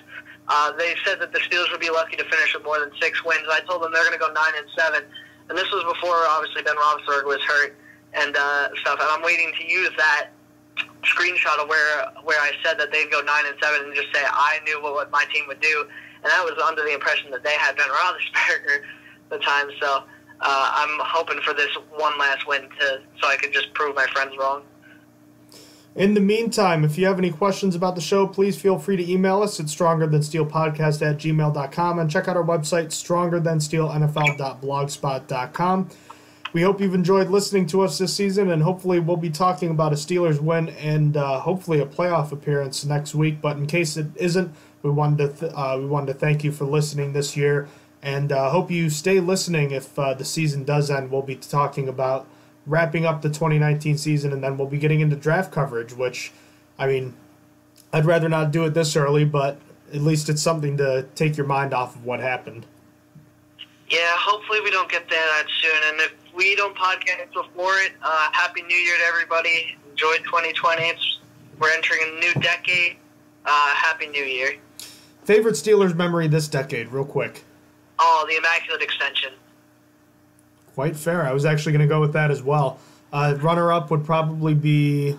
Uh, they said that the Steelers would be lucky to finish with more than six wins. I told them they're going to go nine and seven, and this was before obviously Ben Roethlisberger was hurt and uh, stuff. And I'm waiting to use that screenshot of where where I said that they'd go nine and seven and just say I knew what, what my team would do, and I was under the impression that they had Ben Roethlisberger the time. So uh, I'm hoping for this one last win to so I can just prove my friends wrong. In the meantime, if you have any questions about the show, please feel free to email us It's stronger than Steel Podcast at strongerthansteelpodcast at gmail.com and check out our website, strongerthansteelnfl.blogspot.com. We hope you've enjoyed listening to us this season, and hopefully, we'll be talking about a Steelers win and uh, hopefully a playoff appearance next week. But in case it isn't, we wanted to th- uh, we wanted to thank you for listening this year. And uh, hope you stay listening if uh, the season does end. We'll be talking about wrapping up the 2019 season, and then we'll be getting into draft coverage, which, I mean, I'd rather not do it this early, but at least it's something to take your mind off of what happened. Yeah, hopefully we don't get there that soon. And if we don't podcast before it, uh, Happy New Year to everybody. Enjoy 2020. It's, we're entering a new decade. Uh, happy New Year. Favorite Steelers memory this decade, real quick. Oh, the Immaculate Extension. Quite fair. I was actually going to go with that as well. Uh, runner up would probably be,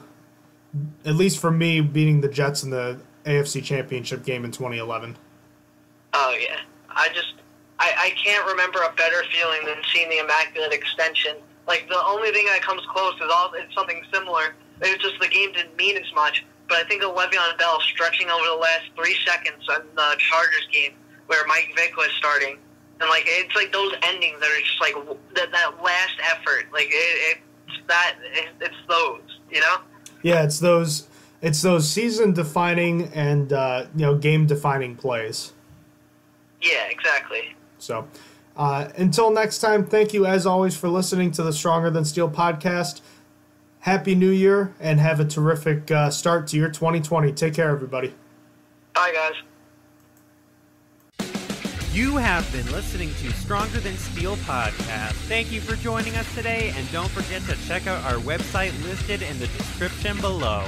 at least for me, beating the Jets in the AFC Championship game in 2011. Oh, yeah. I just, I, I can't remember a better feeling than seeing the Immaculate Extension Like the only thing that comes close is all it's something similar. It's just the game didn't mean as much. But I think of Le'Veon Bell stretching over the last three seconds in the Chargers game where Mike Vick was starting, and like it's like those endings that are just like that, that last effort. Like it, it's that it, it's those, you know. Yeah, it's those. It's those season-defining and uh, you know game-defining plays. Yeah, exactly. So, uh, until next time, thank you as always for listening to the Stronger Than Steel podcast. Happy New Year and have a terrific uh, start to your 2020. Take care, everybody. Bye, guys. You have been listening to Stronger Than Steel podcast. Thank you for joining us today, and don't forget to check out our website listed in the description below.